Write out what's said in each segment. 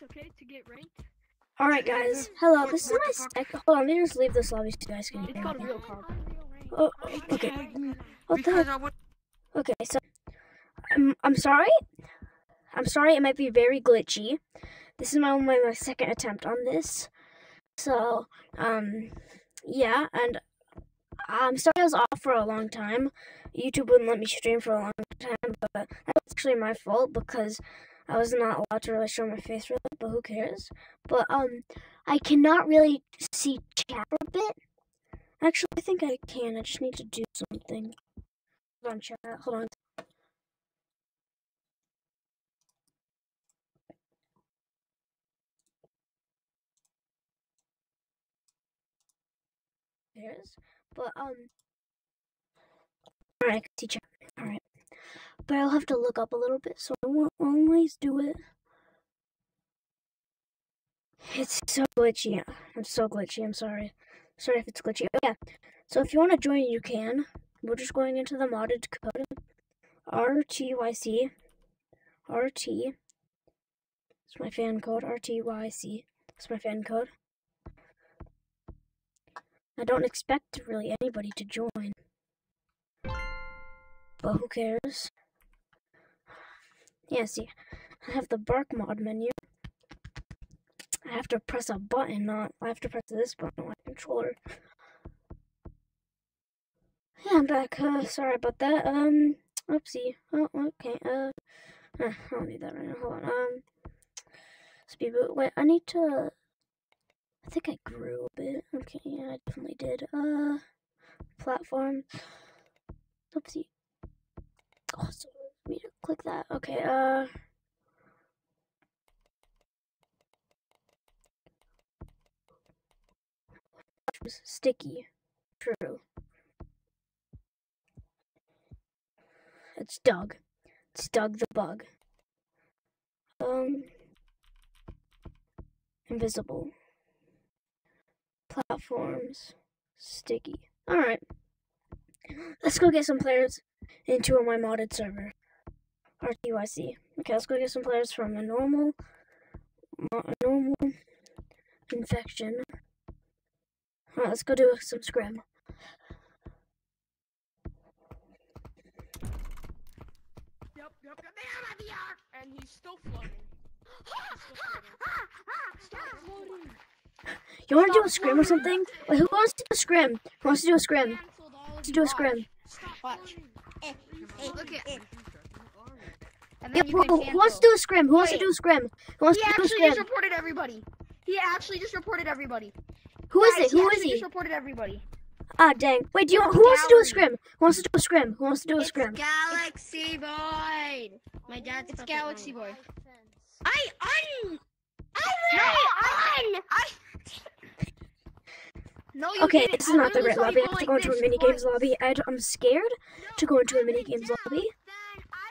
lobbies, okay, to get ranked. All right, guys. Hello, this is my stack. Hold on, let me just leave this lobby so you guys can It's hear called me. real comp. Oh, okay. What the heck? Okay, so I'm I'm sorry. I'm sorry. It might be very glitchy. This is my my, my second attempt on this. So um, yeah, and I'm sorry I was off for a long time. YouTube wouldn't let me stream for a long time, but that's actually my fault because I was not allowed to really show my face really. But who cares? But um, I cannot really see chat for a bit. Actually, I think I can. I just need to do something. Hold on, chat. Hold on. There's, but um. Alright, I can see chat. But I'll have to look up a little bit, so I won't always do it. It's so glitchy. I'm so glitchy. I'm sorry. Sorry if it's glitchy. Oh, yeah. So if you want to join, you can. We're just going into the modded code. RTYC. RT. It's my fan code. RTYC. It's my fan code. I don't expect really anybody to join. But who cares? Yeah, see, I have the bark mod menu. I have to press a button, not I have to press this button on my controller. Yeah, I'm back. Uh, sorry about that. Um, oopsie. Oh, okay. Uh, uh, I don't need that right now. Hold on. Um, speed boot. Wait, I need to. I think I grew a bit. Okay, yeah, I definitely did. Uh, platform. Oopsie. So me to click that. Okay. Uh. was sticky. True. It's Doug. It's Doug the bug. Um. Invisible. Platforms. Sticky. Alright. Let's go get some players into my modded server. RTYC. Okay, let's go get some players from a normal. A normal. Infection. Alright, let's go do some scrim. Yep, yep, yep. They have a VR! And he's still floating. He's still floating. Stop floating! You want to do a scrim or something? Wait, who wants to do a scrim? Who wants to do a scrim? Cancelled all of do a Watch. scrim. Stop Watch. floating. Eh, eh, Look at Yeah, then you who, can who wants to do a scrim? Who wants to do a scrim? Who wants He to do a actually just scrim? reported everybody. He actually just reported everybody. Who is Guys, it? Who is actually he? Just reported everybody. Ah, dang. Wait, do you? Who wants to do a scrim? Who wants to do a scrim? Who wants to do a scrim? Galaxy Boy. My dad's it's Galaxy Boy. I un. I no, I. No, you Okay, didn't. this is I not the literally great saw lobby. I you have to go go into a like mini this games once. lobby. I, am scared to go into a mini games lobby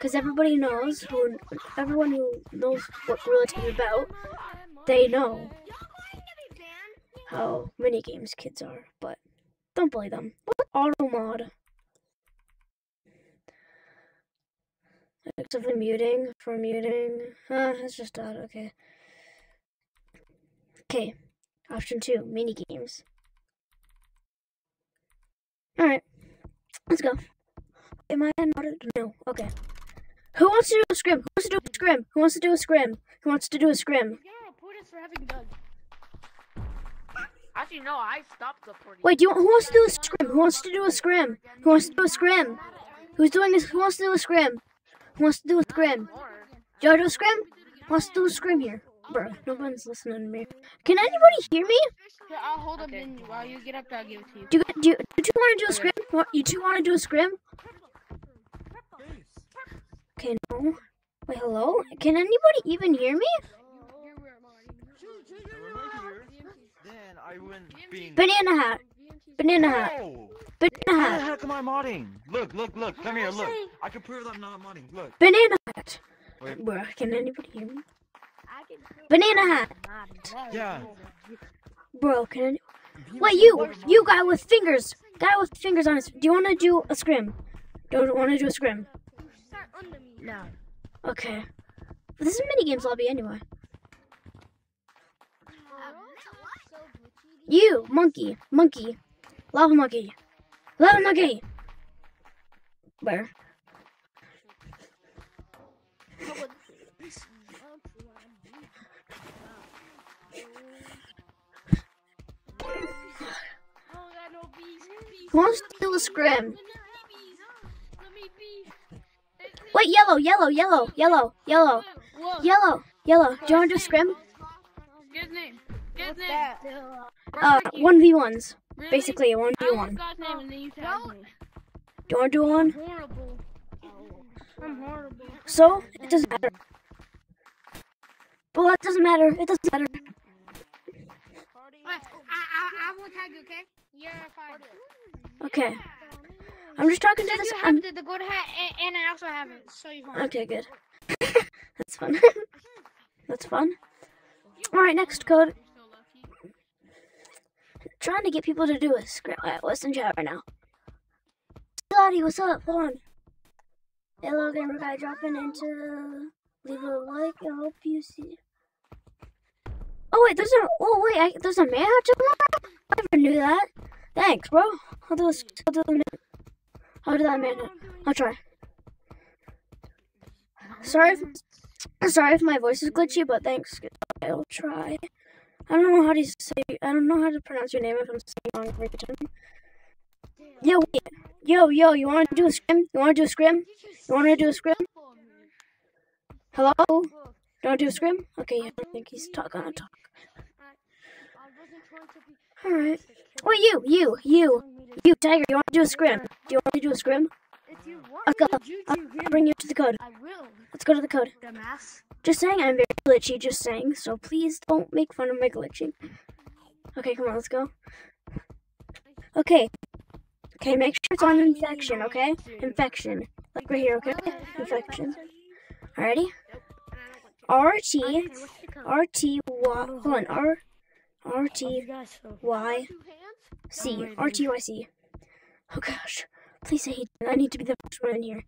because everybody knows who, everyone who knows what Gorilla is about, they know how mini games kids are. But don't bully them. What auto mod? Except for muting, for muting. Uh, it's just odd. Okay. Okay. Option two, mini games. Alright. Let's go. Am I not? No. Okay. Who wants to do a scrim? Who wants to do a scrim? Who wants to do a scrim? Who wants to do a scrim? You're report us for having Doug. Actually, no, I stopped reporting. Wait, do you want, who wants to do a scrim? Who wants to do a scrim? Who wants to do a scrim? Who's doing this? Who wants to do a scrim? Who wants to do a scrim? Do you want to do a scrim? Who wants to do a scrim here? Bro, no one's listening to me. Can anybody hear me? Here, I'll hold up in while you get up. I'll give it to you. Do you, do you, do you want to do a scrim? You two want to do a scrim? Okay, no. Wait, hello? Can anybody even hear me? Then I wouldn't be. Banana hat. Banana hat. Banana How the hat. heck am I modding? Look, look, look. Come here, look. I can prove I'm not modding. Look. Banana hat. Wait. Bro, can anybody hear me? Banana hat. Yeah. Bro, can any... Wait, you! You guy with fingers! Guy with fingers on his... Do you want to do a scrim? Do you want to do a scrim? under me. No. Okay. But this is minigames lobby anyway. You, monkey, monkey, lava monkey, lava monkey. Where? Who wants to a scrim? Wait, yellow, yellow, yellow, yellow, yellow, Whoa. yellow, yellow. Do you want to do scrim? Get his name. Get his name. Uh, one v ones, Really? basically a one v I want one. God's name and then you. Do you want to do one? Horrible. I'm horrible. So it doesn't matter. Well, that doesn't matter. It doesn't matter. I, I, I will tag you, okay? You're fine. Okay. I'm just talking to this. you have the, the good hat, and, and I also have it, so fine. okay, good. That's fun. That's fun. All right, next code. Trying to get people to do a script. Alright, what's in chat right now? Scotty, what's up? Hold on. Hello, gamer guy, dropping into. Leave a like. I hope you see. Oh wait, there's a. Oh wait, I, there's a man tomorrow. I never knew that. Thanks, bro. I'll do this. I'll do man. I'll do that man. I'll try. Sorry, if, sorry if my voice is glitchy, but thanks. I'll try. I don't know how to say. I don't know how to pronounce your name if I'm saying wrong every time. Yo, wait. yo, yo. You want to do a scrim? You want to do a scrim? You want to do a scrim? Hello? Do you want to do a scrim? Okay, yeah, I think he's talk, gonna talk. All right. Wait, you, you, you, you, Tiger. You want to do a scrim? Do you want to do a scrim? If you want Let's go. I'll bring you to the code. I will, Let's go to the code. dumbass. Just saying, I'm very glitchy. Just saying. So please don't make fun of my glitching. Okay, come on, let's go. Okay. Okay, make sure it's on infection, okay? Infection. Like right here, okay? Infection. Alrighty? RT, RT, Y, hold on, R, RT, Y, C, RT, Y, C. Oh gosh. Please say he I need to be the first one in here.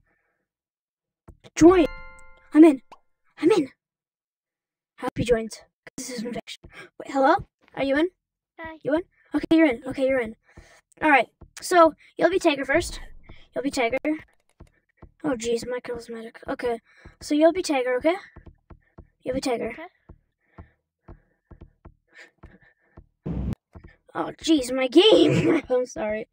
Join! I'm in. I'm in. You joined. This is infection. Wait, hello? Are you in? Hi. You in? Okay, you're in. Okay, you're in. Alright. So, you'll be Tiger first. You'll be Tiger. Oh, jeez, my girl's medic. Okay. So, you'll be Tiger, okay? You'll be Tiger. Oh, jeez, my game. I'm sorry.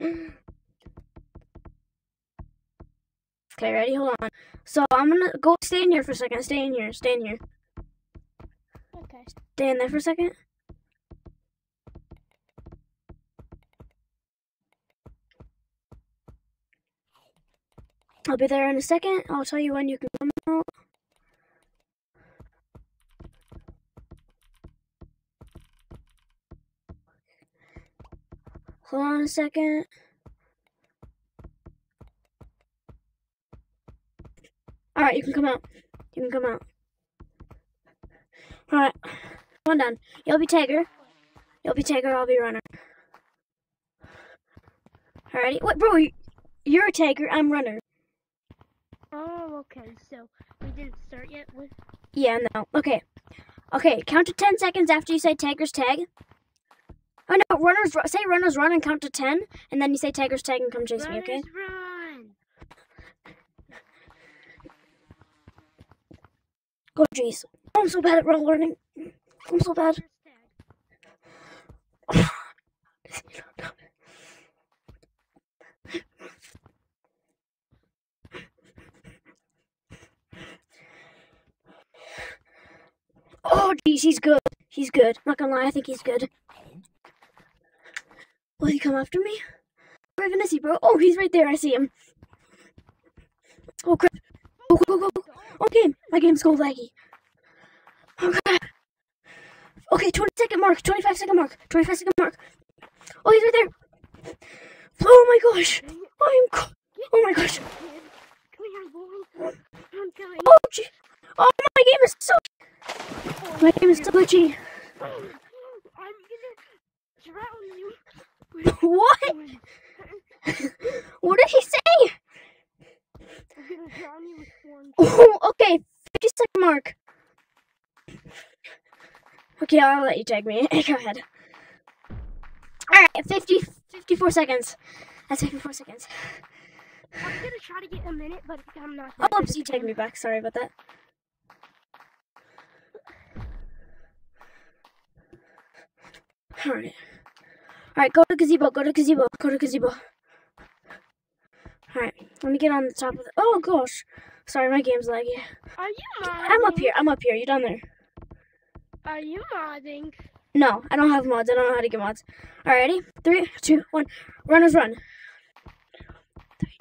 Okay, ready? Hold on. So, I'm gonna go stay in here for a second. Stay in here. Stay in here. Okay. Stay in there for a second. I'll be there in a second. I'll tell you when you can come out. Hold on a second. Alright, you can come out. You can come out. Alright. One done. You'll be Tiger. You'll be Tiger, I'll be runner. Alrighty. Wait, bro, you- you're a Tiger, I'm runner. Oh, okay. So we didn't start yet with. Yeah, no. Okay. Okay, count to 10 seconds after you say Tiger's tag. Oh no, runners, ru- say runners run and count to 10, and then you say Tiger's tag and come chase me, okay? Runners run. Oh jeez. I'm so bad at run learning. I'm so bad. Oh jeez, he's good. He's good. Not gonna lie, I think he's good. Will he come after me? Where even is he, bro? Oh, he's right there. I see him. Oh crap. Oh, go, go, go, go. Oh, okay, my game's so laggy. Oh god. Okay, 20 second mark, 25 second mark, 25 second mark. Oh, he's right there. Oh my gosh. I'm. Oh my gosh. Oh, gee. oh, my game is so. My game is so glitchy. I'm gonna drown you. what? what did he say? I'm gonna drown you with one. Oh, okay, 50 second mark. Okay, I'll let you tag me. Go ahead. Alright, 50, 54 seconds. That's 54 seconds. I'm gonna try to get a minute, but I'm not. Oh, oops, you take me back. Sorry about that. Alright. Alright, go to gazebo, go to gazebo, go to gazebo. Alright, let me get on the top of the. Oh gosh. Sorry, my game's laggy. Are you modding? I'm up here, I'm up here. You down there? Are you modding? No, I don't have mods. I don't know how to get mods. Alright, ready? Three, two, one. Runners run. Three,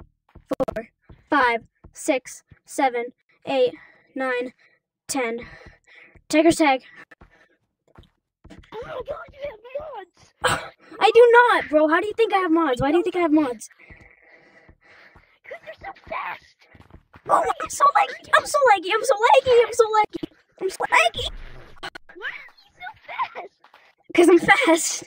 four, five, six, seven, eight, nine, ten. Tiger's tag. Oh my god, you have mods! I do not, bro. How do you think I have mods? Why do you think I have mods? Cause you're so fast. Oh, I'm so laggy. I'm so laggy. I'm so laggy. I'm so laggy. I'm so laggy. Why are you so fast? Because I'm fast.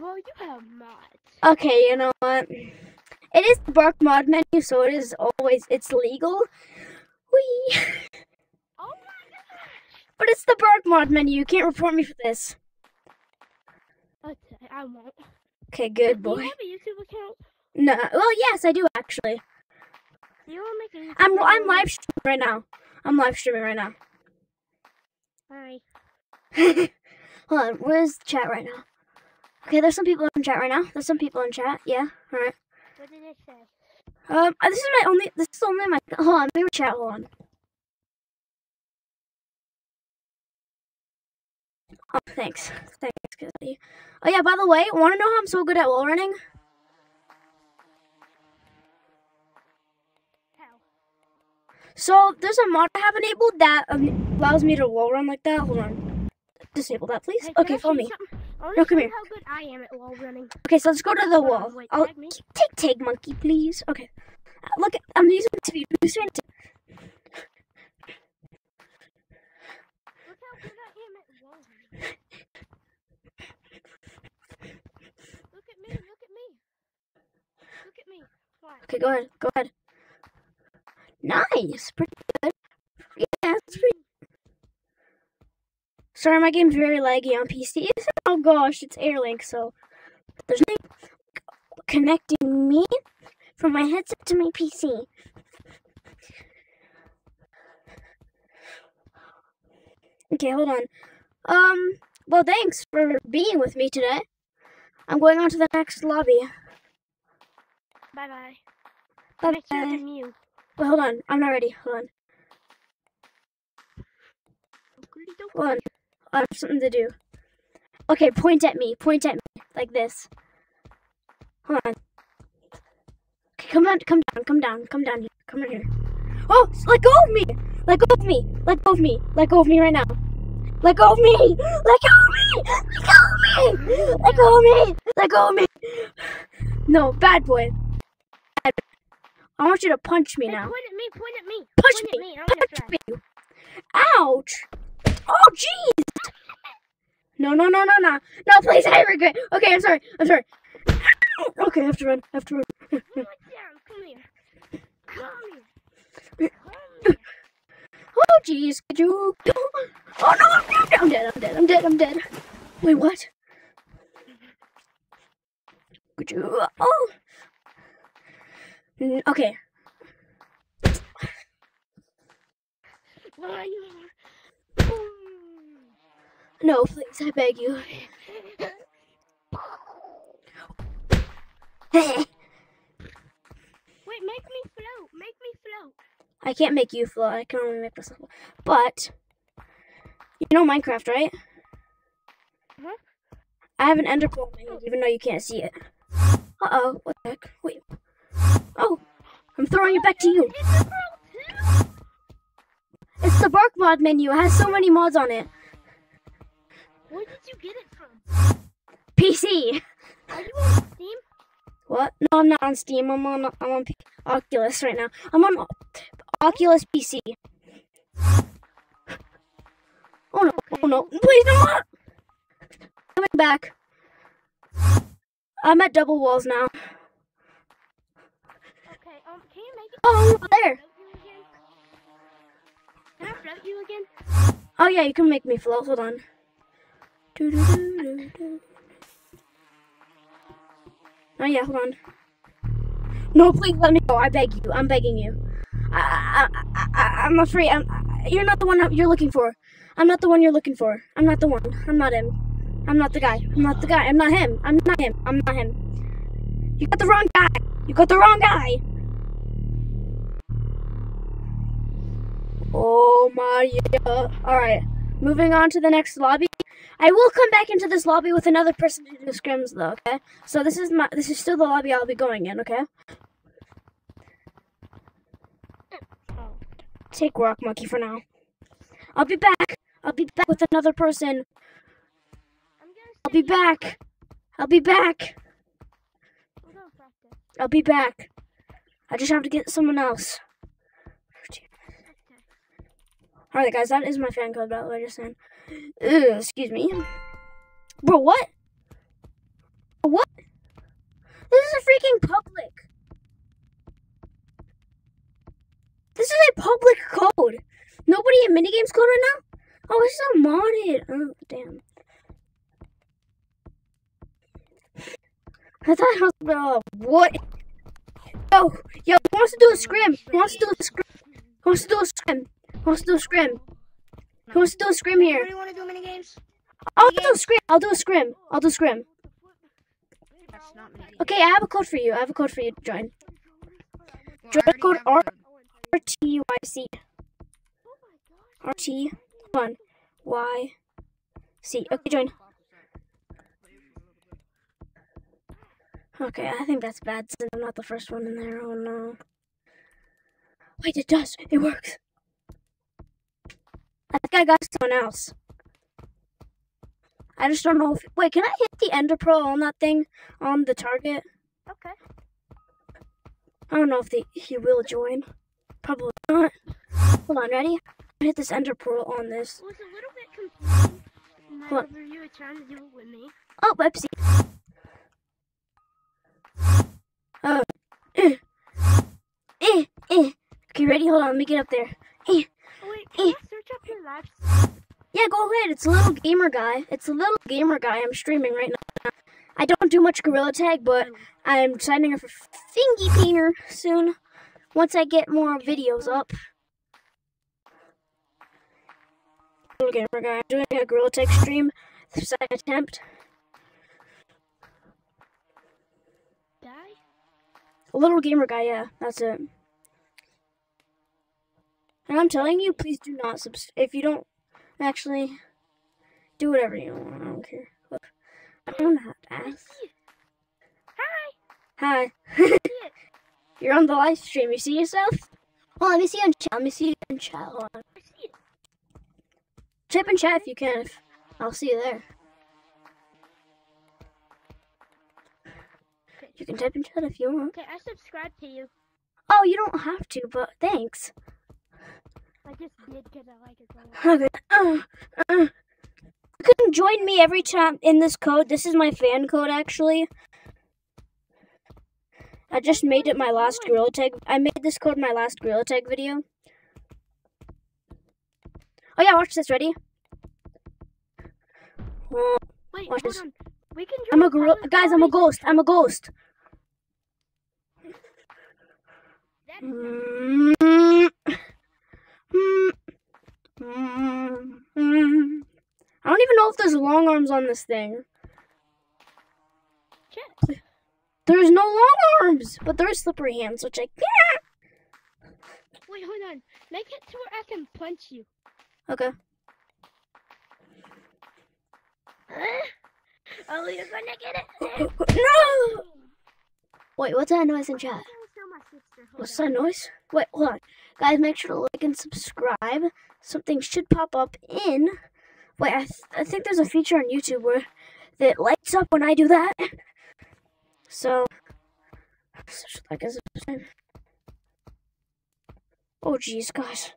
Well, you have mods. Okay, you know what? It is the Bark mod menu, so it is always it's legal. Whee! Oh my gosh! But it's the Bark mod menu. You can't report me for this. I won't. Okay, good boy. Do you have a YouTube account? No, well, yes, I do actually. Do you want to make a YouTube I'm I'm live streaming right now. I'm live streaming right now. Hi. Hold on, where's the chat right now? Okay, there's some people in chat right now. There's some people in chat. Yeah, all right. What did it say? Um, uh, this is my only. This is only my. Hold on, me chat. Hold on. Oh, thanks. Thanks, Kizzy. Oh yeah, by the way, want to know how I'm so good at wall running? How? So there's a mod I have enabled that um, allows me to wall run like that. Hold on. Disable that, please. Hey, Okay, follow me. something? I wanna No, come here. How good I am at wall running. Okay, so let's go to the wall. wait, I'll tag take tag monkey, please. Okay. Uh, Look, I'm using speed booster. and- Look how good I am at wall running. Look at me, look at me. Look at me. Why? Okay, go ahead. Go ahead. Nice. Pretty good. Yeah, pretty. Sorry, my game's very laggy on PC. Oh gosh, it's Airlink, so there's nothing connecting me from my headset to my PC. Okay, hold on. Um, well, thanks for being with me today. I'm going on to the next lobby. Bye bye. Bye bye. Wait, hold on. I'm not ready. Hold on. Hold on. I have something to do. Okay, point at me. Point at me. Like this. Hold on. Okay, come on, Come down. Come down. Come down here. Come down here. Oh, let go of me. Let go of me. Let go of me. Let go of me right now. Let go of me. Let go of me. Let go of me. Let go of me. Let go of me. No, bad boy. I want you to punch me Hey, now. point at me, point at me. Punch point me. me. Punch me. Ouch. Oh, jeez. No, no, no, no, no. No, please, I regret. Okay, I'm sorry. I'm sorry. Okay, I have to run. I have to run. Come down. Come here. Come here. Come here. Oh, jeez. Could you? Oh, no, I'm dead. I'm dead. I'm dead. I'm dead. I'm dead. Wait, what? Could you? Uh, oh. Mm, Okay. No, please, I beg you. Wait, make me float. Make me float. I can't make you float. I can only make myself float. But you know Minecraft, right? Huh? I have an ender pearl hand, even though you can't see it. Uh oh, what the heck? Wait. Oh, I'm throwing it back to you. It's a pearl too. It's the Bark mod menu. It has so many mods on it. Where did you get it from? PC. Are you on Steam? What? No, I'm not on Steam. I'm on I'm on P- Oculus right now. I'm on Oculus PC. Oh no! Oh no! Please no! Coming back. I'm at double walls now. Okay. Um, can you make it? Oh, there. Can I float you again? Oh yeah, you can make me float. Hold on. Do-do-do-do-do. Oh yeah, hold on. No, please let me go. I beg you. I'm begging you. I, I, I, I'm afraid. I'm, you're not the one you're looking for. I'm not the one you're looking for. I'm not the one. I'm not him. I'm not the guy. I'm not the guy. I'm not him. I'm not him. I'm not him. You got the wrong guy. You got the wrong guy. Oh my yeah. Alright. Moving on to the next lobby. I will come back into this lobby with another person to do scrims though, okay? So this is my this is still the lobby I'll be going in, okay? Take Rock Monkey for now. I'll be back. I'll be back with another person. I'll be back. I'll be back. I'll be back. I just have to get someone else. Alright, guys, that is my fan code, by the way, just saying. Ugh, excuse me. Bro, what? What? This is a freaking public. This is a public code. Nobody in minigames code right now? Oh, it's not modded. Oh, damn. I thought I was, uh, what? Yo, yo, who wants to do a scrim? Who wants to do a scrim? Who wants to do a scrim? Who wants to do a scrim? Who wants to do a scrim here? Do you want to do mini games? I'll do a scrim. I'll do a scrim. I'll do a scrim. That's not mini Okay, I have a code for you. I have a code for you to join. Join code R R T Y C. R T one Y C. Okay, join. Okay, I think that's bad since I'm not the first one in there. Oh no. Wait, it does. It works. I think I got someone else. I just don't know if. Wait, can I hit the Ender Pearl on that thing on the target? Okay. I don't know if they, he will join. Probably not. Hold on, ready? Hit this Ender Pearl on this. was a little bit. What? Whenever you were trying to do it with me. Oh, Pepsi. Oh. Eh. Eh. Eh. Okay, ready? Hold on, let me get up there. Eh. Wait, can. I search up your live? Yeah, go ahead. It's a little gamer guy. It's a little gamer guy. I'm streaming right now. I don't do much Gorilla Tag, but I'm signing up for Thingy Painter soon. Once I get more videos up. Little gamer guy. I'm doing a Gorilla Tag stream. Second attempt. Die? A little gamer guy, yeah, that's it. And I'm telling you, please do not subs. If you don't actually do whatever you want, I don't care. Look, I don't have to ask. Hi. Hi. You're on the live stream. You see yourself? Oh, let me see you in chat. Let me see you in chat. Hold on. I see. Type in chat if you can. If I'll see you there. You can type in chat if you want. Okay, I subscribe to you. Oh, you don't have to, but thanks. I just did because I like it so much. Okay. Uh, uh. You can join me every time in this code. This is my fan code, actually. I just made it my last Gorilla Tag. I made this code my last Gorilla Tag video. Oh yeah, watch this. Ready? Uh, Wait, Watch this. on. We can I'm a gorilla, guys. I'm a ghost. I'm a ghost. Mm. I don't even know if there's long arms on this thing. Chat. There's no long arms, but there is slippery hands, which I can't. Wait, hold on. Make it to where I can punch you. Okay. Oh, you're gonna get it. No! Wait, what's that noise in chat? What's that noise? Wait, hold on. Guys, make sure to like and subscribe. Something should pop up in. Wait, I, th- I think there's a feature on YouTube where that lights up when I do that. So, so like and subscribe. Oh, jeez, guys.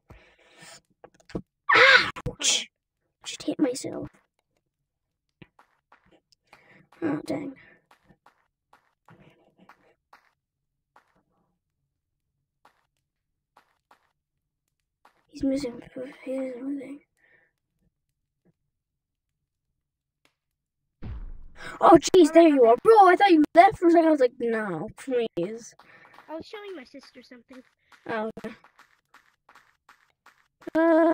Ouch! Just hit myself. Oh, dang. He's missing. Moving. Oh, jeez, there you are. Bro, I thought you left for a second. I was like, no, please. I was showing my sister something. Oh, okay. Uh,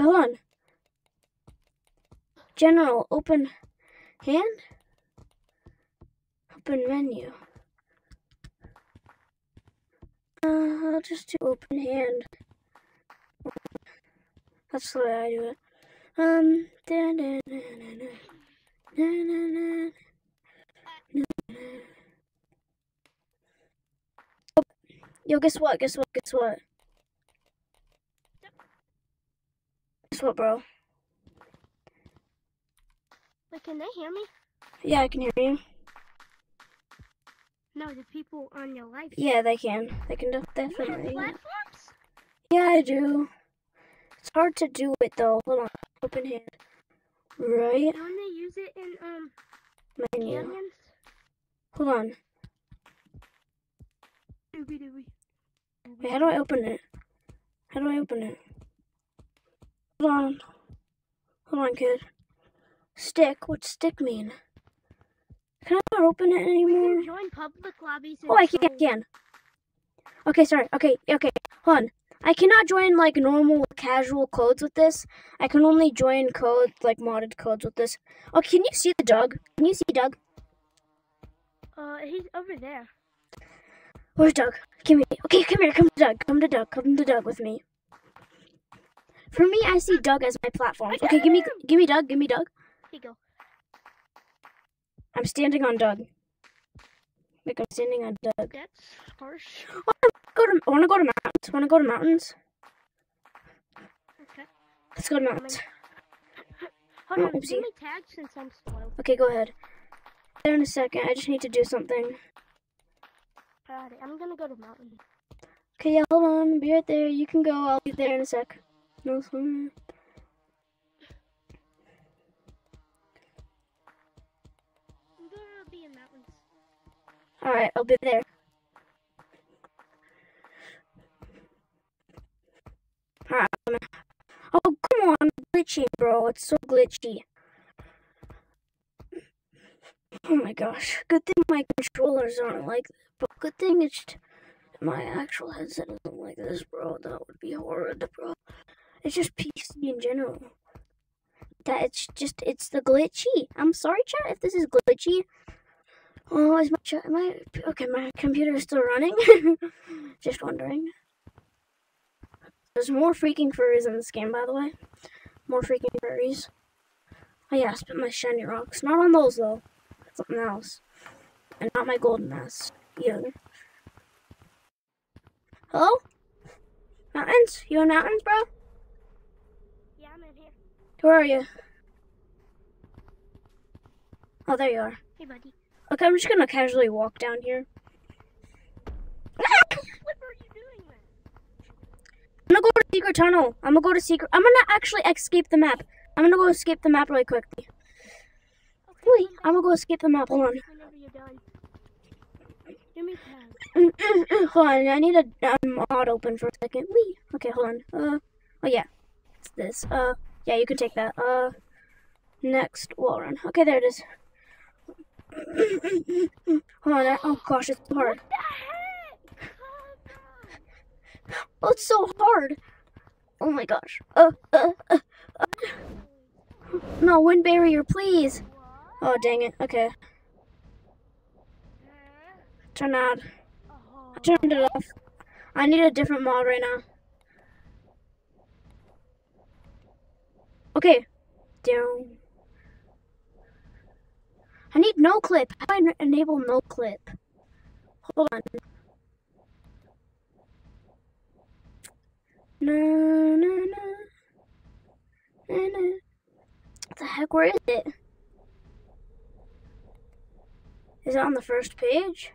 hold on. General, open hand. Open menu. Uh, I'll just do open hand. That's the way I do it. Um, da, da, da, da, da. Na, na, na. Yo, guess what? Guess what? Guess what? Guess what, bro? Wait, can they hear me? Yeah, I can hear you. No, the people on your live. Yeah, they can. They can def- You have definitely. platforms? Yeah, I do. It's hard to do it though. Hold on. Open hand. Right Don't they use it in um menu. Hold on. Doobie doobie. Wait, how do I open it? How do I open it? Hold on. Hold on, kid. Stick? What's stick mean? Can I not open it We anymore? can join public lobbies. Oh, I can, I can. Okay, sorry. Okay, okay. Hold on. I cannot join like normal casual codes with this. I can only join codes like modded codes with this. Oh, can you see the Doug? Can you see Doug? Uh, he's over there. Where's Doug? Give me. Okay, come here. Come to Doug. Come to Doug. Come to Doug with me. For me, I see Doug as my platform. Okay, give me, give me Doug. Give me Doug. Here you go. I'm standing on Doug. Like I'm standing on Doug. That's harsh. Oh, I wanna Go to. I want to go to mountains. Want to go to mountains? Okay. Let's go to mountains. Hold Oh, on. oopsie. Give me tags since I'm spoiled. Okay, go ahead. There in a second. I just need to do something. Got it. I'm gonna go to mountain. Okay, yeah, hold on. Be right there. You can go. I'll be there in a sec. No, Alright, I'll be there. Alright. Oh, come on. Glitchy, bro. It's so glitchy. Oh my gosh. Good thing my controllers aren't like. But good thing it's my actual headset isn't like this, bro. That would be horrid, bro. It's just PC in general. That it's just it's the glitchy. I'm sorry, chat, if this is glitchy. Oh, is my chat? Am I okay? My computer is still running. just wondering. There's more freaking furries in this game, by the way. More freaking furries. Oh yeah, I spent my shiny rocks. Not on those though. Something else. And not my golden mask either. Hello? Mountains? You in mountains, bro? Yeah, I'm in here. Where are you? Oh, there you are. Hey, buddy. Okay, I'm just gonna casually walk down here. What are you doing? I'm gonna go to secret tunnel. I'm gonna go to secret. I'm gonna actually escape the map. I'm gonna go escape the map really quickly. Okay, Wait, I'm gonna go escape the map. Hold on. back Whenever you're done. Give me tags. hold on. I need a, a mod open for a second. Wait. Okay, hold on. Uh. Oh yeah. It's this. Uh. Yeah, you can take that. Uh. Next wall run. Okay, there it is. Hold on. Oh gosh, it's so hard. What the heck? Oh, it's so hard. Oh my gosh. Uh. Uh. uh. uh. No, wind barrier, please. Oh dang it. Okay. Turn out. I turned it off. I need a different mod right now. Okay. Down. I need no clip. How do I enable no clip? Hold on. No, no, no. No, no. What the heck? Where is it? Is it on the first page?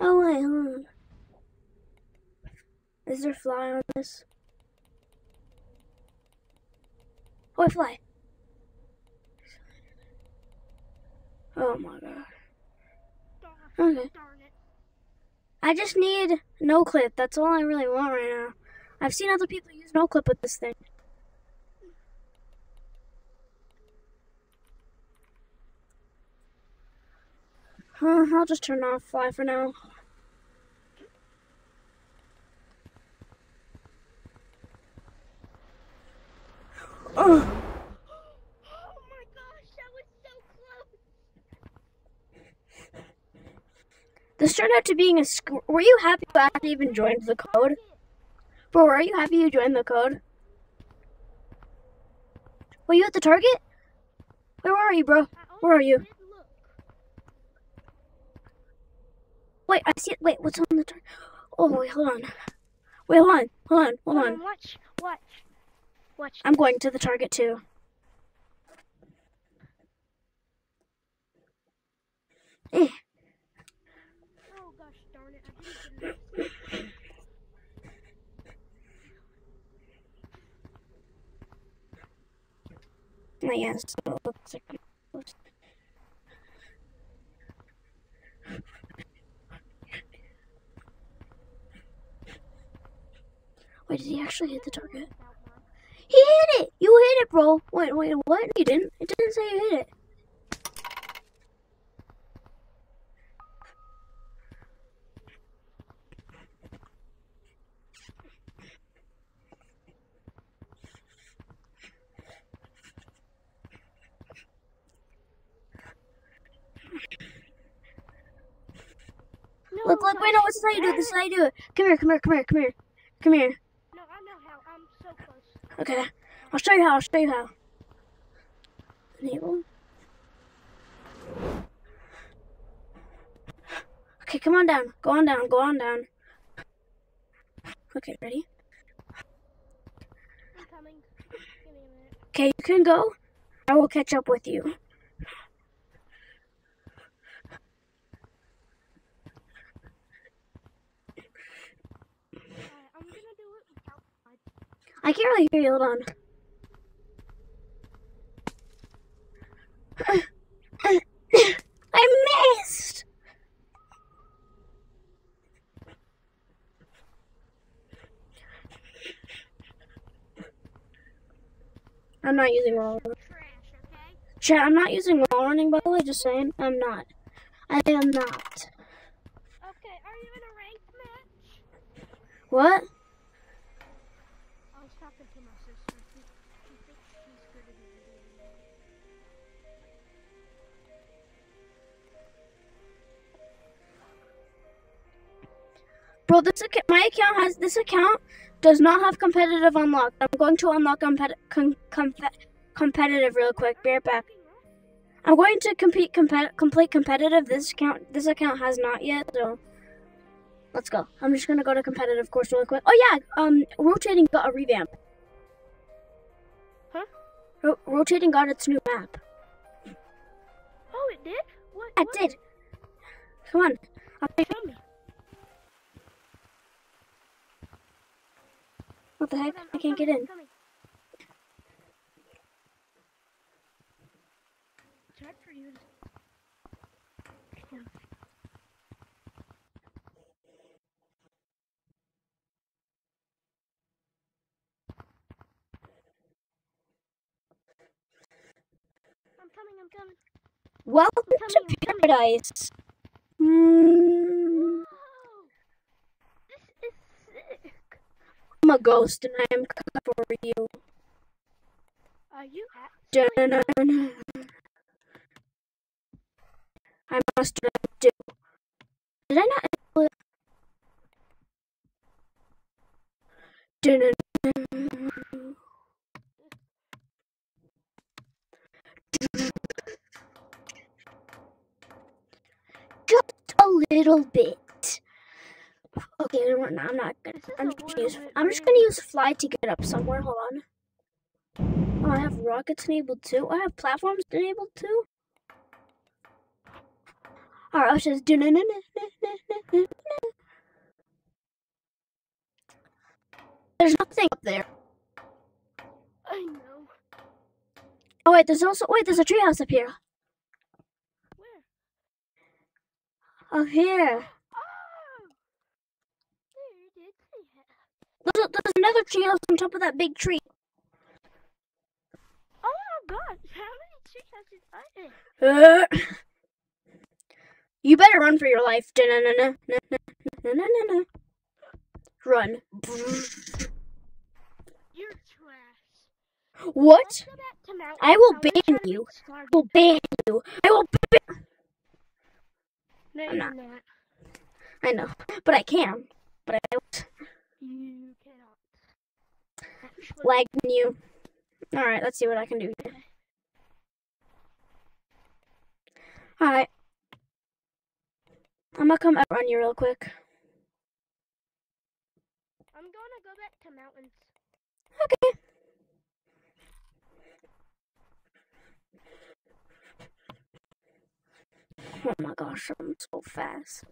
Oh wait, hold on. Is there fly on this? Oh, fly. Oh my god. Okay. I just need no clip. That's all I really want right now. I've seen other people use no clip with this thing. Huh, I'll just turn off fly for now. Oh. This turned out to being a. Sc- were you happy you actually even joined the code? Bro, were you happy you joined the code? Were you at the target? Where are you, bro? Where are you? Wait, I see it. Wait, what's on the target? Oh, wait, hold on. Wait, hold on. Hold on. Hold on. Watch, watch, watch. I'm going to the target too. Eh. Oh gosh, darn it! I didn't get enough. Oh, so it looks like Wait, did he actually hit the target? He hit it! You hit it, bro! Wait, wait, what? You didn't? It didn't say you hit it. No, Look, look, wait, no, this is how you do it. This is how you do it. Come here, come here, come here, come here. Come here. No, I know how. I'm so close. Okay. I'll show you how, I'll show you how. Enable. Okay, come on down. Go on down, go on down. Okay, ready? I'm coming. Give me a minute. Okay, you can go. I will catch up with you. Alright, I'm gonna do it without my I can't really hear you. Hold on. I missed. I'm not using wall. okay? Chat, I'm not using wall running, by the way. Just saying, I'm not. I am not. Okay, are you in a ranked match? What? Bro, this account, my account has this account does not have competitive unlocked. I'm going to unlock compet- com- com- competitive real quick. Be right back. I'm going to compete compet- complete competitive. This account this account has not yet, so let's go. I'm just gonna go to competitive course real quick. Oh yeah, um, rotating got a revamp. Huh? Ro- rotating got its new map. Oh, it did? What? It what? did. Come on. Tell me. What the heck? I can't get in. I'm coming. It's hard for you to- I'm coming, I'm coming. Welcome to coming, I'm coming. paradise. Mm, Whoa! This is sick. I'm a ghost and I am coming for you. Are you at? I must do. Did I not? Just a little bit. Okay, no, no, I'm not gonna. I'm just gonna use. I'm just gonna use fly to get up somewhere. Hold on. Oh, I have rockets enabled too. I have platforms enabled too. Alright, I was just doing There's nothing up there. I know. Oh wait, there's also wait, there's a treehouse up here. Where? Up here. There's, there's another tree house on top of that big tree. Oh my god, how many tree houses are there? Uh, you better run for your life. Run. You're trash. What? I will ban you. I will ban you. I will ban No, I'm not. I know, but I can. But I don't. You lag you. All right, let's see what I can do here. All right. I'm gonna come up on you real quick. I'm gonna go back to mountains. Okay. Oh my gosh, I'm so fast.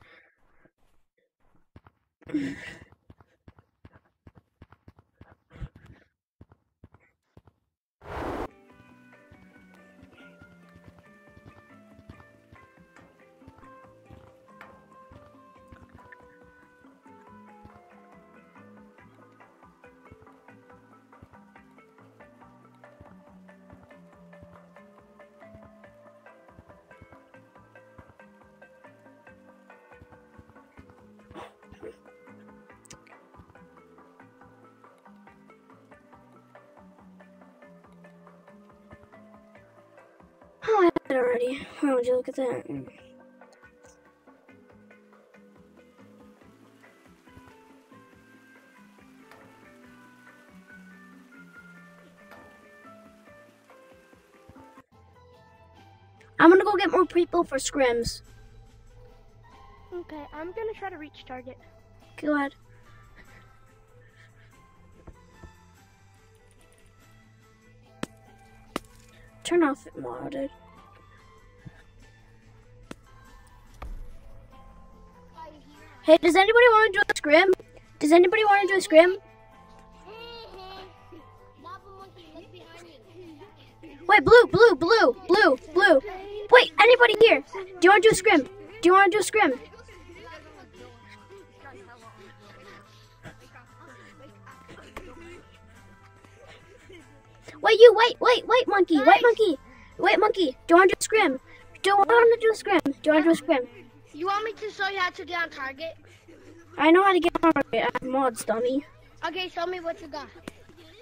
Oh, would you look at that? I'm gonna go get more people for scrims. Okay, I'm gonna try to reach target. Go ahead. Turn off it modded. Hey, does anybody want to do a scrim? Does anybody want to do a scrim? Wait, blue, blue, blue, blue, blue. Wait, anybody here? Do you want to do a scrim? Do you want to do a scrim? Wait, you, wait, wait, wait, monkey, wait, monkey, wait, monkey. Do you want to do a scrim? Do you want to do a scrim? Do you want to do a scrim? You want me to show you how to get on target? I know how to get on target. I have mods, dummy. Okay, show me what you got.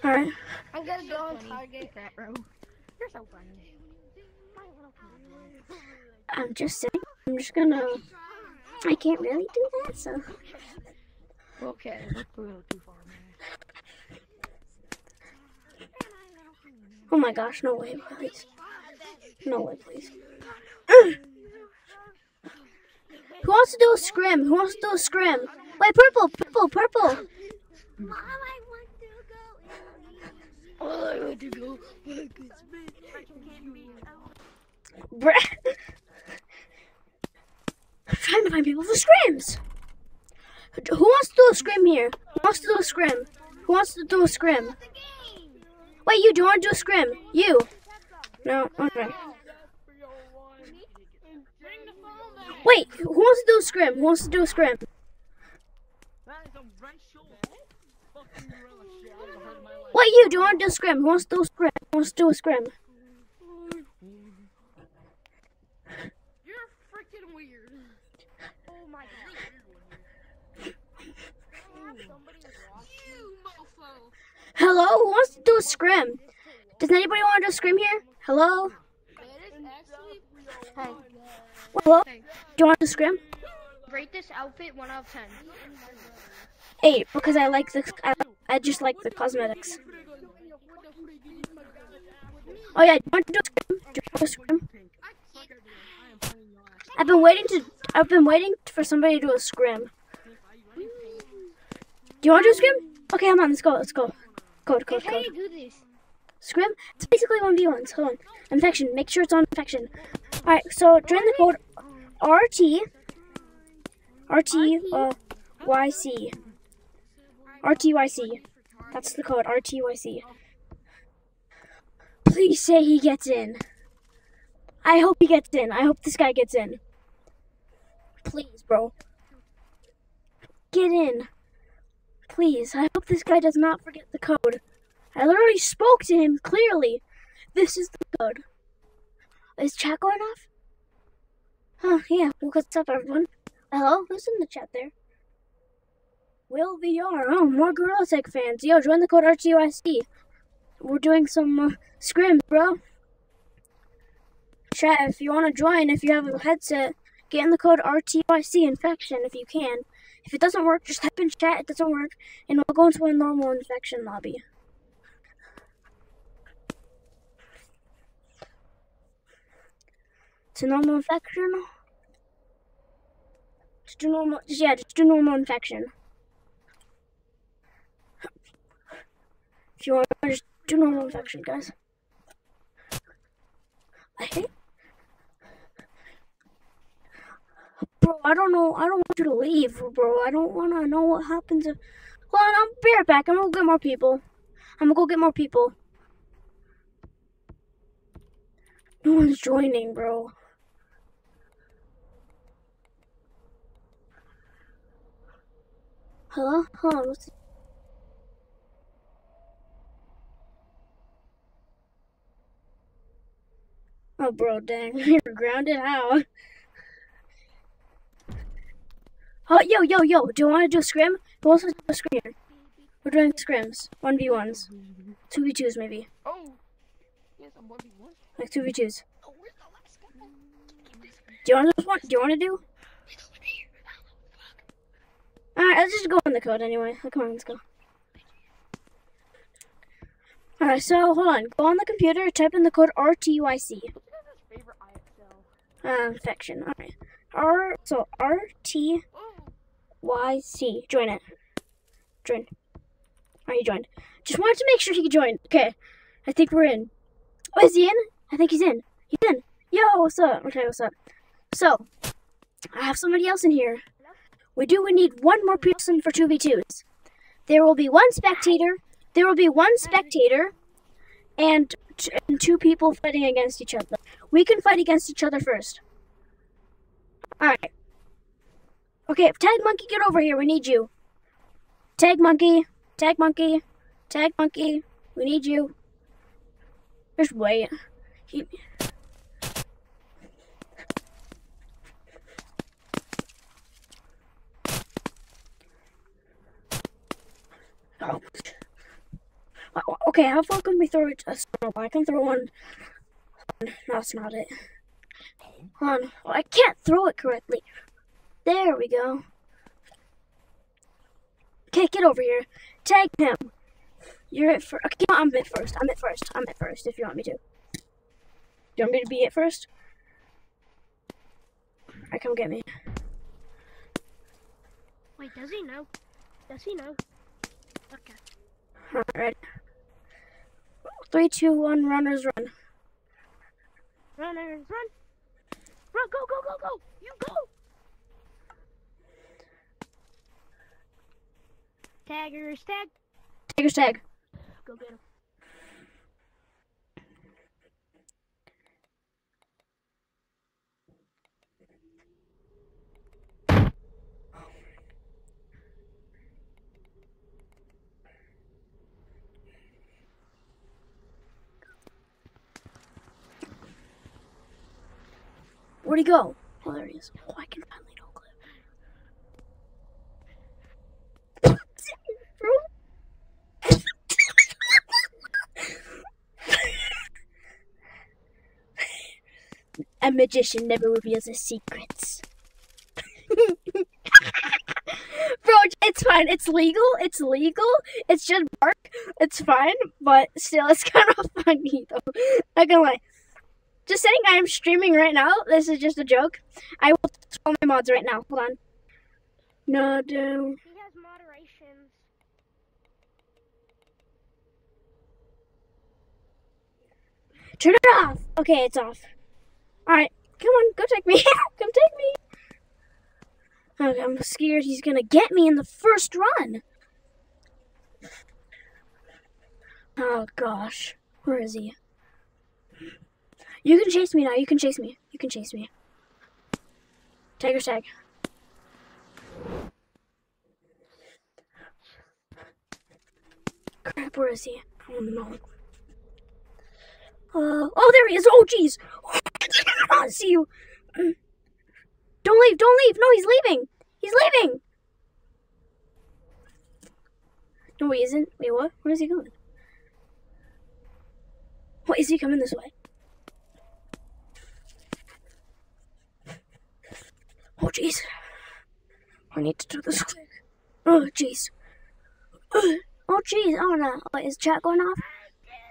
All right. I'm gonna go on target. bro. You're so funny. I'm just saying. I'm just gonna. I can't really do that, so. Okay, that's a little too far, man. Oh my gosh, no way, please. No way, please. Who wants to do a scrim? Who wants to do a scrim? Wait, purple, purple, purple. Oh, I want to go. Bruh. I'm trying to find people for scrims. Who wants to do a scrim here? Who wants to do a scrim? Who wants to do a scrim? Wait, you, do you want to do a scrim? You. No, okay. Wait, who wants to do a scrim? Who wants to do a scrim? Wait, you, do you want to do a scrim? Who wants to do a scrim? Who wants to do a scrim? You're freaking weird. Oh my god. You mofo. Hello, who wants to do a scrim? Does anybody want to do a scrim here? Hello? Hey, Hello? Do you want to scrim? rate this outfit 1 out of 10. Eight, because I like the I, I just like the cosmetics. Oh yeah, do you want to do a scrim? Do you want to scrim? I've been waiting to I've been waiting for somebody to do a scrim. Do you want to do a scrim? Okay, come on, let's go, let's go. Code, code, How do code. you do this? Scrim? It's basically 1v1s. Hold on. Infection. Make sure it's on infection. Alright, so join the code RT. RT uh, YC. RTYC. That's the code. RTYC. Please say he gets in. I hope he gets in. I hope this guy gets in. Please, bro. Get in. Please. I hope this guy does not forget the code. I literally spoke to him clearly. This is the code. Is chat going off? Oh, yeah. What's up, everyone? Hello? Who's in the chat there? Will VR. Oh, more Gorilla Tag fans. Yo, join the code RTYC. We're doing some uh, scrims, bro. Chat, if you want to join, if you have a headset, get in the code RTYC infection if you can. If it doesn't work, just type in chat, it doesn't work, and we'll go into a normal infection lobby. A normal infection. Just do normal, just, yeah, just do normal infection. If you want just do normal infection, guys. I hate. Bro, I don't know. I don't want you to leave, bro. I don't want to know what happens if. Hold on, I'll be right back. I'm gonna go get more people. I'm gonna go get more people. No one's joining, bro. Hello? Hold on. What's Oh, bro, dang. You're grounded. How? Oh, yo, yo, yo. Do you want to do a scrim? Who wants to do a scrim? We're doing scrims. 1v1s. 2v2s, maybe. Oh. Yes, I'm 1v1. Like 2v2s. Oh, where's the last guy? Do you want to do you want to do? Alright, let's just go in the code anyway. Come on, let's go. Alright, so hold on. Go on the computer, type in the code RTYC. Uh, infection. Alright. R so R T. Y C. Join it. Join. Alright, you joined. Just wanted to make sure he joined. Okay. I think we're in. Oh, is he in? I think he's in. He's in. Yo, what's up? Okay, what's up? So, I have somebody else in here. We do we need one more person for 2v2s. There will be one spectator. There will be one spectator and, and two people fighting against each other. We can fight against each other first. Alright. Okay, Tag Monkey, get over here. We need you. Tag Monkey. Tag Monkey. Tag Monkey. We need you. Just wait. He... Oh, Okay, how far can we throw it? A snowball? I can throw one. That's not it. Hold on. I can't throw it correctly. There we go. Okay, get over here. Tag him. You're it first. Okay, I'm it first. I'm it first. I'm it first if you want me to. Do you want me to be it first? Alright, come get me. Wait, does he know? Does he know? Okay. Alright. Three, two, one, runners run. Runners, run! Run, go, go, go, go! You go! Taggers, tag! Tiger's tag. Go get him. Where'd he go? Oh, there he is. Oh, I can finally no clip. A magician never reveals his secrets. Bro, it's fine. It's legal. It's legal. It's just bark. It's fine, but still, it's kind of funny though. Not gonna lie. Just saying, I am streaming right now. This is just a joke. I will tell my mods right now. Hold on. No, do. He has moderations. Turn it off. Okay, it's off. All right, come on, go take me. come take me. Okay, I'm scared he's gonna get me in the first run. Oh gosh, where is he? You can chase me now. You can chase me. You can chase me. Tiger tag. Crap, where is he? Oh no. Uh, oh, there he is. Oh, jeez. I see you. Don't leave, don't leave. No, he's leaving. He's leaving. No, he isn't. Wait, what? Where is he going? What is he coming this way? Oh, jeez. I need to do this quick. Oh, jeez. Oh, jeez. Oh, no. Oh, is chat going off?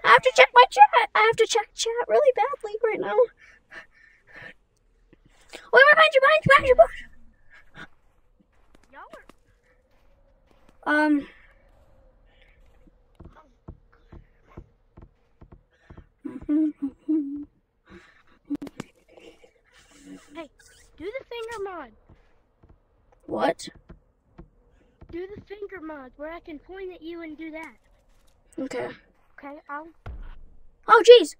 I have to check my chat. I have to check chat really badly right now. Wait, behind you, you, you, you. Y'all are Um. Do the finger mod. What? Do the finger mod where I can point at you and do that. Okay. Okay, I'll Oh, jeez.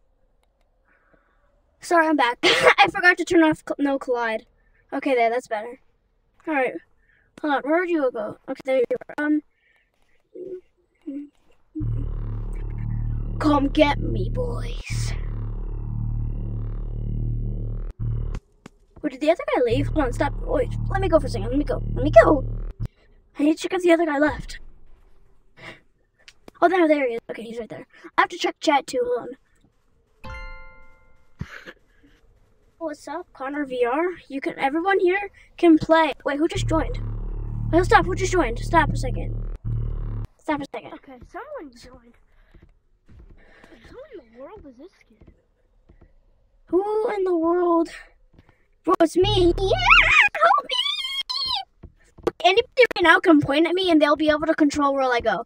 Sorry, I'm back. I forgot to turn off no collide. Okay, there, that's better. All right. Hold on, where'd you go? Okay, there you are. Um. Come get me, boys. Where did the other guy leave? Hold on, stop. Wait, let me go for a second. Let me go. Let me go. I need to check if the other guy left. Oh, there, there he is. Okay, he's right there. I have to check chat too. Hold on. Oh, what's up, Connor VR? You can. Everyone here can play. Wait, who just joined? Wait, stop. Who just joined? Stop a second. Stop a second. Okay, someone joined. Who in the world is this kid? Who in the world? It's me. Yeah, help me! Anybody right now can point at me, and they'll be able to control where I go.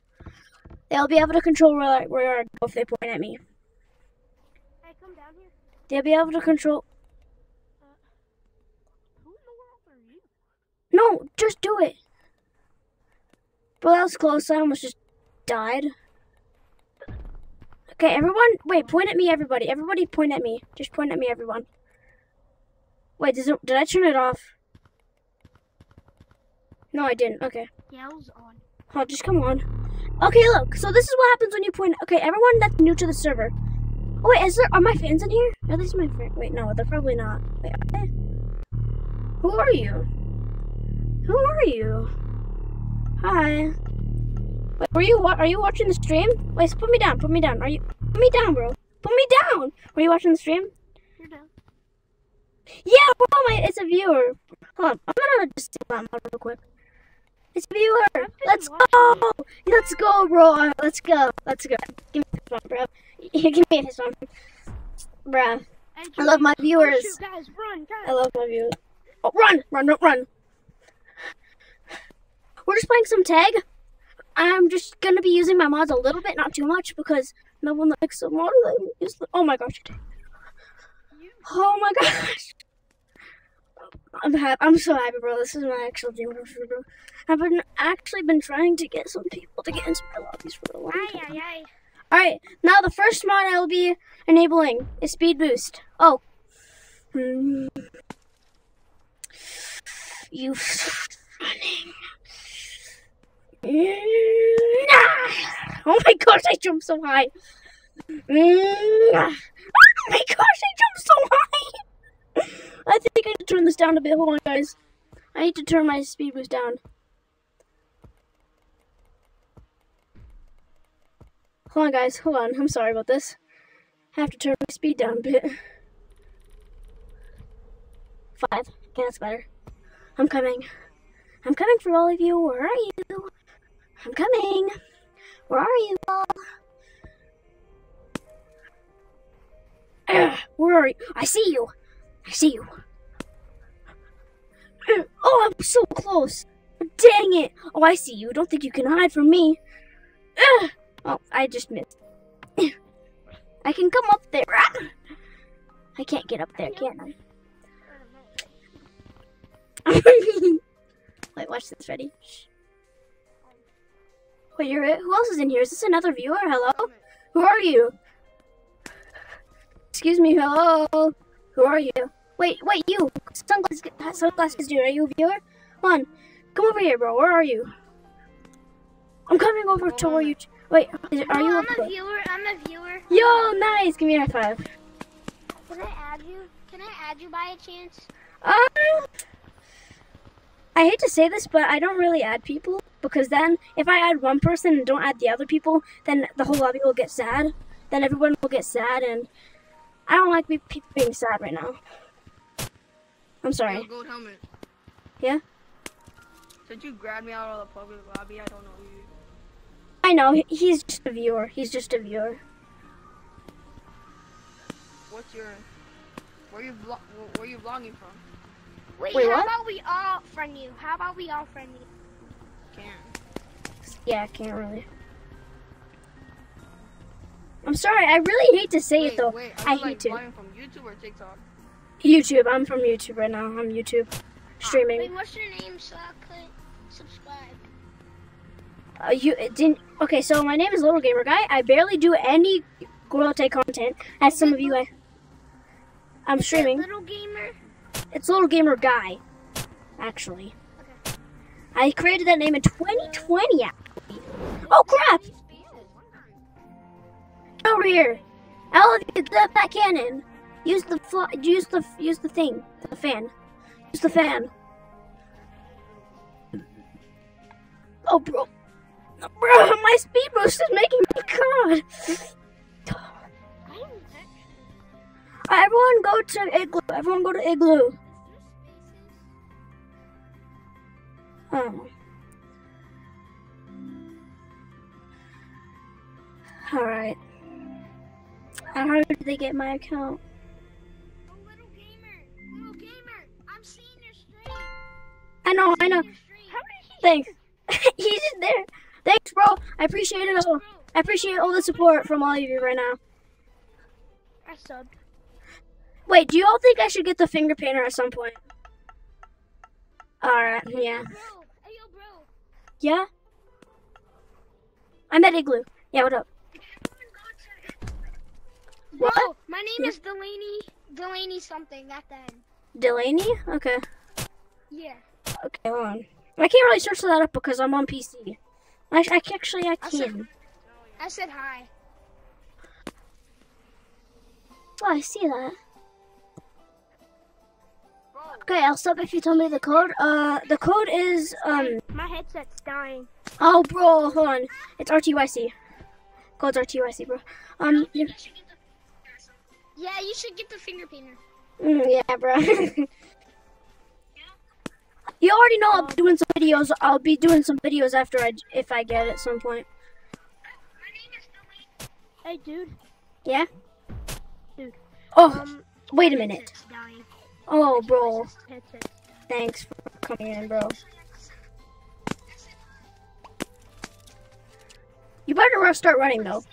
They'll be able to control where I, where I go if they point at me. Hey, come down here. They'll be able to control. Uh, who in the world are you? No, just do it. Bro, that was close. I almost just died. Okay, everyone, wait, point at me, everybody. Everybody point at me. Just point at me, everyone. Wait, does it, did I turn it off? No, I didn't. Okay. Yeah, I was on. Oh, just come on. Okay, look. So this is what happens when you point. Okay, everyone that's new to the server. Oh, wait, is there are my fans in here? Are these my friends? Wait, no, they're probably not. Wait, are they? Who are you? Who are you? Hi. Wait, were you are you watching the stream? Wait, put me down. Put me down. Are you? Put me down, bro. Put me down. Were you watching the stream? You're down. Yeah, bro. My, it's a viewer. Hold on. I'm gonna just take that mod real quick. It's a viewer. Let's watching go. Let's go, bro. Let's go. Let's go. Give me this one, bro. Give me this one, bro. I love my Oh, viewers. shoot, guys, run, guys. I love my viewers. Oh, run, run, run, run. We're just playing some tag. I'm just gonna be using my mods a little bit, not too much, because no one likes the mod. Oh my gosh. Oh my gosh. I'm happy. I'm so happy, bro. This is my actual dream, bro. I've been actually been trying to get some people to get into my lobbies for a long time. aye, aye. All right, now the first mod I will be enabling is speed boost. Oh, you running? Ah! Oh my gosh, I jumped so high. Mm. Oh my gosh, I jumped so high. I think I need to turn this down a bit. Hold on, guys. I need to turn my speed boost down. Hold on, guys. Hold on. I'm sorry about this. I have to turn my speed down a bit. Five. Okay, that's better. I'm coming. I'm coming for all of you. Where are you? I'm coming. Where are you all? Where are you? I see you. I see you. Oh, I'm so close. Dang it. Oh, I see you. Don't think you can hide from me. Oh, I just missed. I can come up there. I can't get up there, can I? Wait, watch this. Ready? Wait, you're it? Who else is in here? Is this another viewer? Hello? Who are you? Excuse me. Hello? Who are you? Wait, wait, you. Sunglasses, sunglasses dude. Are you a viewer? Come on. Come over here, bro. Where are you? I'm coming over to where you. Wait, is, are you? I'm over a viewer. I'm a viewer. Yo, nice. Give me a high five. Can I add you? Can I add you by a chance? Um, I hate to say this, but I don't really add people because then if I add one person and don't add the other people, then the whole lobby will get sad. Then everyone will get sad, and I don't like be- being sad right now. I'm Yo, sorry. gold helmet. Yeah? Since you grabbed me out of the public lobby, I don't know you. I know he's just a viewer. He's just a viewer. What's your? Where you vlog? Where you vlogging from? Wait, Wait, how what? about we all friend you? How about we all friend you? Can't. Yeah, I can't really. I'm sorry. I really hate to say wait, it though. wait. I you hate like to. from YouTube or TikTok? YouTube. I'm from YouTube right now. I'm YouTube streaming. Wait, what's your name so I could subscribe? Uh, you it didn't. Okay, so my name is Little Gamer Guy. I barely do any Gorilla Tag content, as some of you. I, I'm streaming. Little gamer. It's Little Gamer Guy, actually. I created that name in 2020. Actually. Oh crap! Over here. All of get that cannon. Use the fl- use the use the thing, the fan. Use the fan. Oh, bro. Bro, my speed boost is making me god. Everyone go to igloo. Everyone go to igloo. Oh. Alright. How did they get my account? Oh, little gamer. Little gamer. I'm seeing your stream. I know, I know. Your stream. How did he? Thanks. He's just there. Thanks, bro. I appreciate it all. I appreciate all the support from all of you right now. I subbed. Wait, do you all think I should get the finger painter at some point? Alright, yeah. Hey, yo, bro. Yeah? I'm at Igloo. Yeah, what up? What? my name is Delaney. Delaney something. That then. Delaney? Okay. Yeah. Okay, hold on. I can't really search that up because I'm on PC. I, I actually I I said- can. I said hi. Oh, I see that. Okay, I'll stop if you tell me the code. Uh, the code is um. My headset's dying. Oh, bro, hold on. It's RTYC. Code's RTYC, bro. Um, you- Yeah, you should get the finger painter. mm, yeah, bro. you already know I'll be doing some videos. I'll be doing some videos after I, if I get it at some point. Hey, dude. Yeah. Dude. Oh, Um, wait a minute. Oh, bro. Thanks for coming in, bro. You better start running though.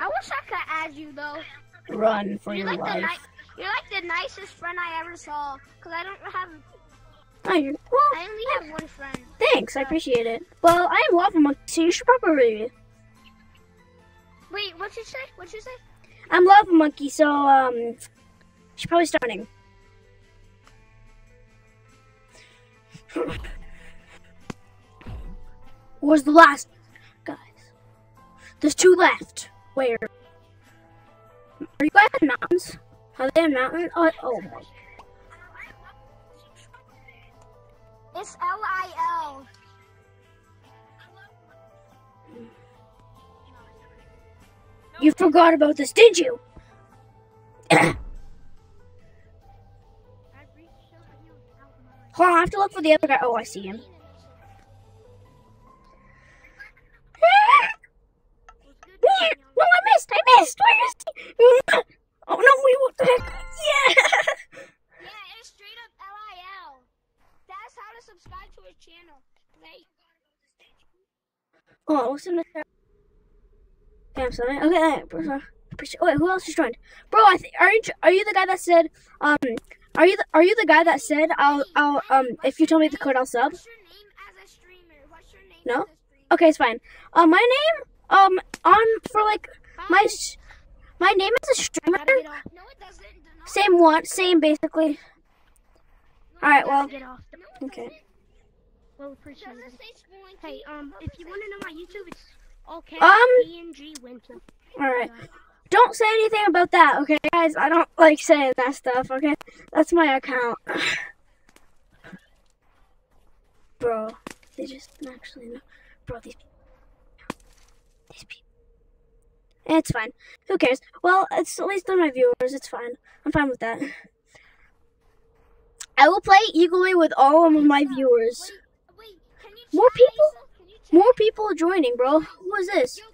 I wish I could add you though. Run for You're your like the life. You're like the nicest friend I ever saw. Cause I don't have. Oh, you're, well, I only have one friend. thanks. I appreciate it. Well, I am Lava Monkey, so you should probably. Wait, what'd you say? What'd you say? I'm Lava Monkey, so um, should probably start running. Where's the last guys? There's two left. Where? Are you guys in mountains? Are they in mountains? Oh, oh my. It's L I L. You forgot about this, did you? Hold on, I have to look for the other guy. Oh, I see him. Missed. I missed. Where is he? Oh no, we what the heck? Yeah. Yeah, it's straight up L I L. That's how to subscribe to his channel. Oh, what's in the chat? Okay, I'm sorry. Okay, all right, bro. appreciate- Wait, who else just joined? Bro, I th- are you are you the guy that said um are you the, are you the guy that said I'll I'll um if you tell me the code I'll sub? What's your name as a streamer? What's your name No? as a streamer? Okay, it's fine. Um, my name um on for like my my name is a streamer. Gotta get off. No, it doesn't. Same one, same basically. All right, well, Get off. No, it okay. Well, appreciate it. it say Spelunky? Hey, um, if you want to know my YouTube, it's okay. Um, PNG Winter. All right. Don't say anything about that, okay, guys? I don't like saying that stuff, okay? That's my account. bro. They just actually know, bro. These people. these people. It's fine. Who cares? Well, it's at least they're my viewers. It's fine. I'm fine with that. I will play equally with all of my viewers. Wait, More people? Asa? Can you chat? More people are joining, bro. Who is this? Yo.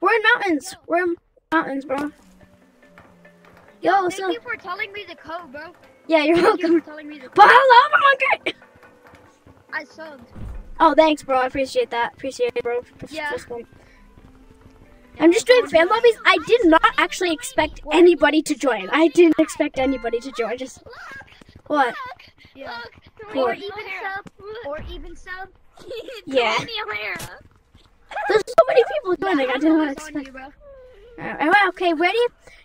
We're in mountains. We're in mountains, bro. Yo, Thank so you for telling me the code, bro. yeah, you're Thank you welcome. for telling me the But code. hello, monkey. I subbed. Oh, thanks, bro. I appreciate that. Appreciate it, bro. Yeah. I'm just doing fan lobbies. I did not actually expect anybody to join. I didn't expect anybody to join. Just what? Yeah. Or even sub. Or even sub. Yeah. There's so many people joining. I did not I'm on expect. Uh, okay, ready?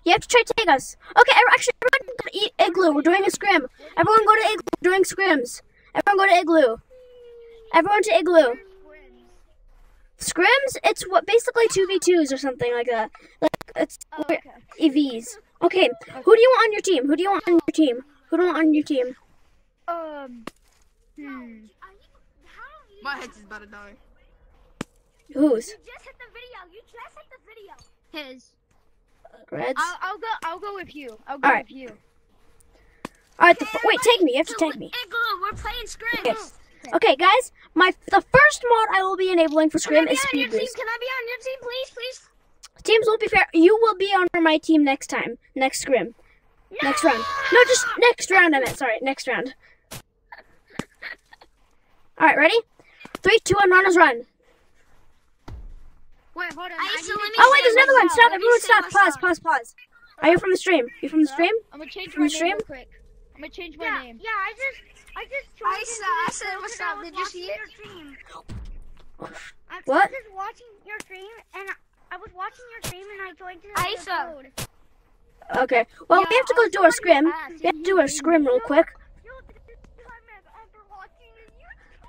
You have to try to tag us. Okay, actually, everyone go to E- Igloo. We're doing a scrim. Everyone go to Igloo. We're doing scrims. Everyone go to Igloo. Everyone to Igloo. Scrims? It's what basically two v twos or something like that. Like it's Oh, okay. EVs. Okay, who do you want on your team? Who do you want on your team? Who do you want on your team? Um. Hmm. My head's just about to die. Who's? You just hit the video. You just hit the video. His. Reds. I'll, I'll go. I'll go with you. I'll go Alright. with you. All right, the, wait, tag me. You have to tag me. Igloo, we're playing Scrim. Okay. Okay, guys. My the first mod I will be enabling for Can I scrim is speed your team? boost. Can I be on your team, please, please? Teams will be fair. You will be on my team next time. Next scrim. Next round. No, just next round. I meant. Sorry, next round. All right, ready? Three, two, one. Runners run. Wait, hold on. Aisa, I need let me Oh wait, there's another one. Stop. Let Everyone, stop. Pause. up. Pause. Pause. Are you from the stream? You from the stream? I'm gonna change From my the name real quick. I'm gonna change my Yeah, name. yeah, I just, I just joined Aisa, into I your said, stream what's because I up? was Did you watching see it? Your stream. I'm What? just watching your stream, and I was watching your stream, and I joined into Aisa. your code. Okay. Well, we have to go do our wondering scrim. that. We have to do our scrim real quick. Yo, this is the time I've ever watching a YouTube.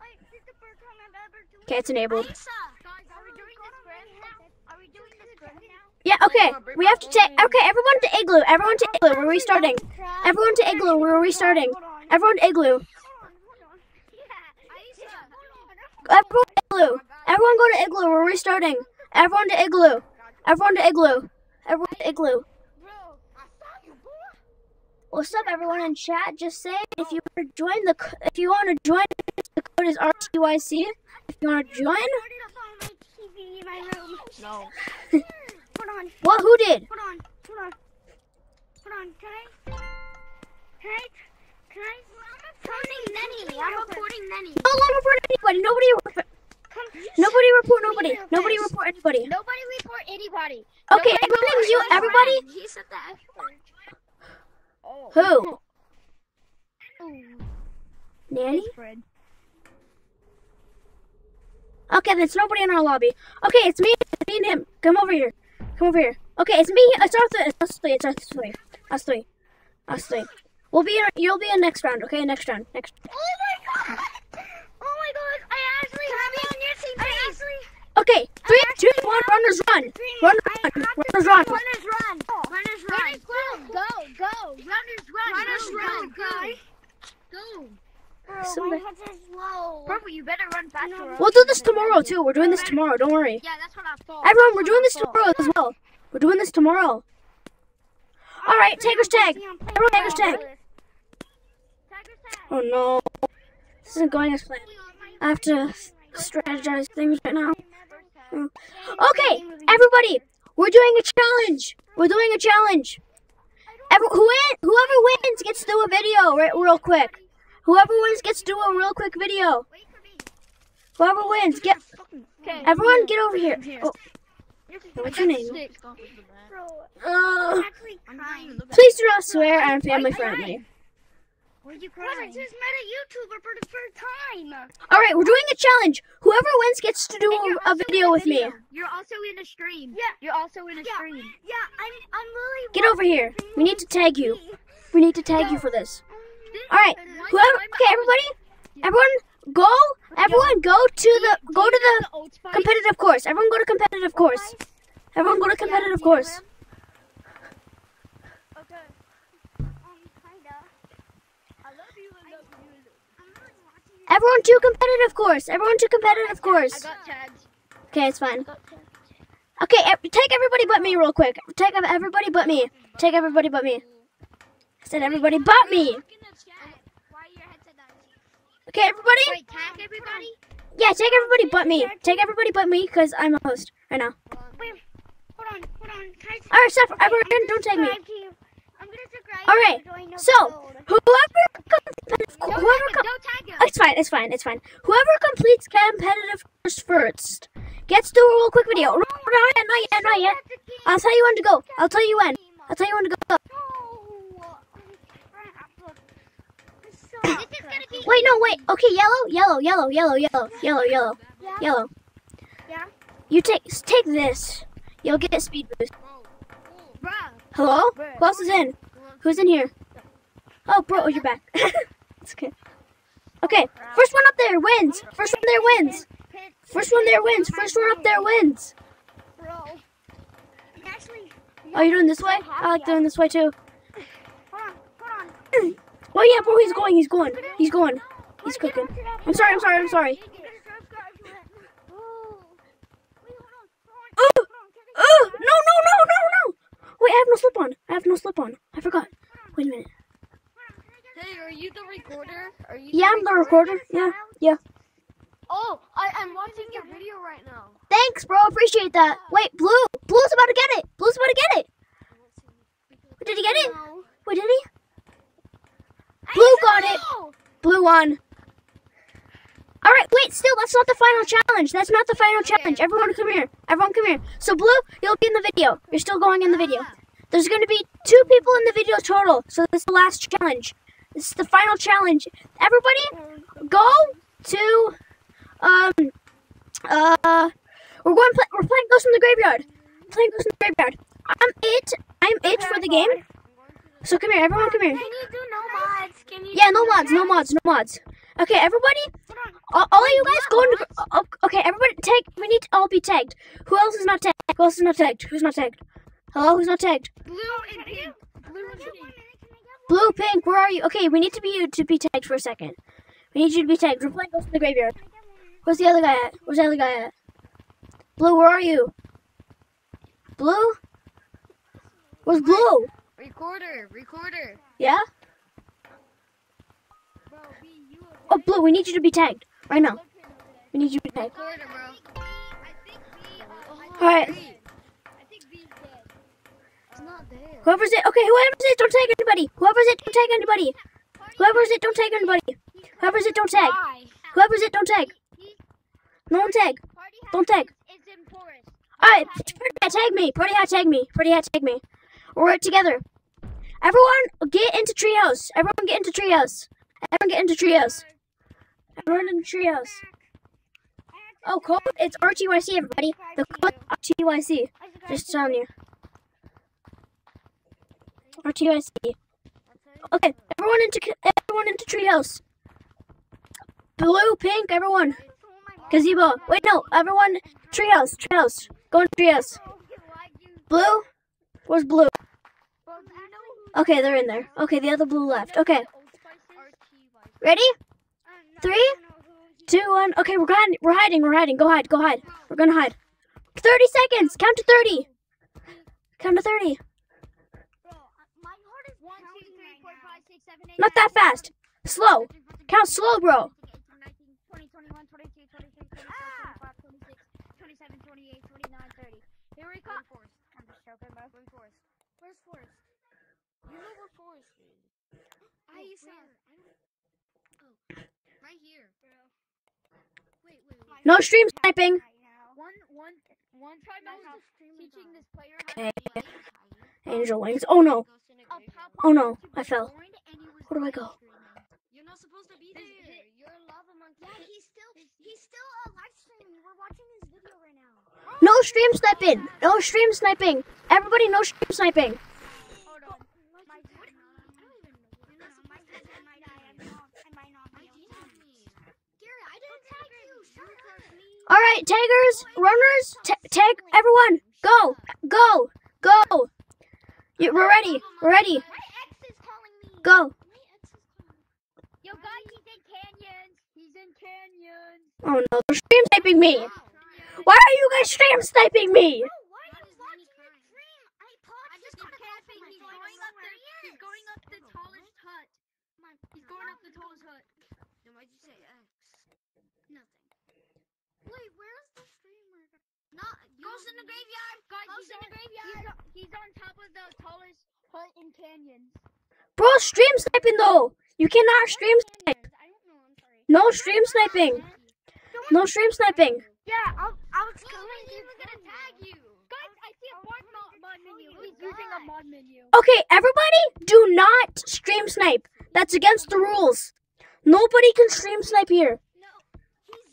I, this is the first time I've ever doing Okay, it's enabled. Aisa, guys, are we doing this scrim now? Are we doing this scrim now? Yeah. Okay. We have to take. Okay, everyone to igloo. Everyone to igloo. We're restarting. Everyone to igloo. We're restarting. Everyone igloo. hold on, hold on. Yeah, Aisa. hold on. Everyone igloo. Everyone go to igloo. We're restarting. Everyone to igloo. Everyone to igloo. Everyone to igloo. Bro, I saw you, boy. What's up, everyone in chat? Just say if you want to join the. If you want to join, the code is RTYC. If you want to join, Put it up on my TV in my room. No. What? Who did? hold on, hold on. Hold on, can I? Can I? I'm reporting Nenny. No one report anybody. Nobody. Report, nobody report nobody. Nobody report anybody. Nobody report anybody. Okay, Nobody everyone report mute. anyone. Everybody. He said the F word. Oh. Who? Ooh, Nanny. Fred. Okay, there's nobody in our lobby. Okay, it's me, it's me and him. Come over here. Come over here. Okay, it's me. It's us three. It's us three. It's us three. Us three. Us three. We'll be in. You'll be in next round. Okay, next round. Next. Oh my god! Oh my god! I actually Can I be on your team, please? Okay, three, two, one. Runners run. Run, run. Runners run. Runners run. Runners run. Go, go, go. Runners run. Runners go, run. Go, go. Go. Bro, Somebody- my head's slow. Purple, you better run faster. We'll do this tomorrow too. We're doing this tomorrow. Don't worry. Yeah, that's what I thought. Everyone, we're doing this tomorrow as well. We're doing this tomorrow. All right, Taker's tag. Everyone, Taker's tag. Oh no, this isn't going as planned. I have to strategize things right now. Hmm. Okay, everybody, we're doing a challenge. We're doing a challenge. Every, who whoever wins gets to do a video right, real quick. Whoever wins gets to do a real quick video. Whoever wins, get everyone get over here. Oh, what's your name? Uh, please do not swear. I'm family friendly. Why you crying? I just met a YouTuber for the first time. All right, we're doing a challenge. Whoever wins gets to do a, a video with me. You're also in a stream. Yeah. You're also in a Yeah. stream. Yeah, I'm. I'm really. Get over here. We need to tag you. We need to tag you for this. All right, whoever. Okay, everybody. Everyone, go. Everyone, go to the go to the competitive course. Everyone, go to competitive course. Everyone, go to competitive course. Okay. Um, kinda. I love you. I love you. I'm not watching Everyone to competitive of course. Everyone to competitive I course. Okay, it's fine. Okay, take everybody but me real quick. Take everybody but me. Take everybody but me. I said everybody but me. Okay, everybody? Wait, tag everybody? Yeah, take everybody but me. Take everybody but me because I'm a host right now. Wait, hold on, hold on. All right, stop. Everyone, don't take me. Subscribe to you? I'm gonna subscribe All right. you. Join the So, whoever Don't whoever com- it's fine, it's fine, it's fine. Whoever completes competitive course first gets to real quick video. No, not yet, not yet, not yet. I'll tell you when to go. I'll tell you when. I'll tell you when to go. No. Crap, look. This is so This is gonna be. Wait, no, wait. Okay, yellow, yellow, yellow, yellow, yellow, yellow, yellow, Yeah. yellow. Yeah. You take take this. You'll get a speed boost. Bruh. Hello? Who else is in? Who's in here? Oh, bro, you're back. it's okay. Okay, first one up there wins. First one there wins. First one there wins. First one up there wins. Bro. Actually, Oh, you're doing this way? I like doing this way too. hold on, hold on. Oh yeah, bro, he's going. He's going. He's going. He's cooking. I'm sorry. I'm sorry. I'm sorry. You gotta subscribe to it. Oh. Oh, oh, no, no, no, no, no. I have no slip on. I have no slip on. I forgot. Wait a minute. Hey, are you the recorder? Are you Yeah, I'm the recorder. Yeah, yeah. Oh, I, I'm watching your video right now. Thanks, bro. Appreciate that. Wait, Blue. Blue's about to get it. Blue's about to get it. Did he get it? Wait, did he? Blue got it. Blue won. All right, wait. Still, that's not the final challenge. That's not the final challenge. Everyone, come here. Everyone, come here. So, Blue, you'll be in the video. You're still going in the ah. video. There's going to be two people in the video total. So this is the last challenge. This is the final challenge. Everybody, go to um uh we're going play, we're playing Ghost in the Graveyard. Playing Ghost in the Graveyard. I'm it. I'm it for the game. So come here, everyone come here. Can you do no mods? Can you Yeah, no mods, no mods, no mods. Okay, everybody, all, all of you guys go into. oh, Okay, everybody, tag. We need to all be tagged. Who else is not tagged? Who else is not tagged? Who's not tagged? Hello, who's not tagged? Blue and pink. Blue pink. Blue, pink, where are you? Okay, we need to be you to be tagged for a second. We need you to be tagged. We're playing Ghost in the Graveyard. Where's the other guy at? Where's the other guy at? Blue, where are you? Blue? Where's Blue? Recorder, recorder. Yeah? Oh, Blue, we need you to be tagged right now. We need you to be tagged. Recorder, bro. Alright, I think B's dead. It's not there. Whoever's it. Okay, whoever's it, don't tag anybody. Whoever's it, don't tag anybody. Whoever's it, don't tag anybody. Whoever's it, don't tag. Whoever's it, don't tag. No one tag. Don't tag. Alright, Pretty Hat, tag me. Pretty Hat, tag me. Pretty Hat, tag me. We're right together. Everyone, get into Treehouse. Everyone, get into Treehouse. Everyone, get into Treehouse. Everyone in Treehouse. Oh, code, it's RTYC, everybody. The code RTYC. Just telling you. RTYC. Okay, everyone into everyone into Treehouse. Blue, pink, everyone. Gazebo. Wait, no, everyone. Treehouse, Treehouse. Go into Treehouse. Blue? Where's blue? Okay, they're in there. Okay, the other blue left. Okay. Ready? Three, two, one. Okay, we're hiding. We're hiding. We're hiding. Go hide. Go hide. We're gonna hide. Thirty seconds. Count to thirty. Count to thirty. Not that fast. Slow. Count slow, bro. 20, 21, 22, 23, 24, 25, 26, 27, 28, 29, 30. Here we go. I'm just? You know where is. I here. Wait, wait, wait. No stream sniping. Okay. Angel wings. Oh no. Oh no. I fell. Where do I go? You're not supposed to be there. You're a lava monkey. Yeah, he's still he's still uh, live streaming. We're watching his video right now. No stream sniping. No stream sniping. Everybody, no stream sniping. Hold on. My what? I don't even know. You know, my sister might die. I might not. I might not be. able to. Gary, I didn't tag you. Shut up. All right, taggers, runners, ta- tag everyone. Go, go, go. You, we're ready. We're ready. My ex is calling me. Go. My ex is calling me. Yo, guys, he's in canyons. He's in Canyons. Oh no, they're stream sniping me. Why are you guys stream sniping me? Why are you watching your stream? I paused. I just got camping. He's going up the. He's going up the tallest hut. He's going up the tallest hut. Then why'd say X? Nothing. Wait, where's? Not goes in the graveyard. Guys, Goes in the graveyard. he's, on, he's on top of the tallest hut in canyons. Bro, stream sniping though. You cannot stream snipe. Canyons, I don't know. I'm sorry. No stream sniping. No stream sniping. Yeah, I'll, I'll Well, I'm not even gonna tag you. Guys, I see a mod, mod, mod menu. He's using a mod menu. Okay, everybody, do not stream snipe. That's against the rules. Nobody can stream snipe here.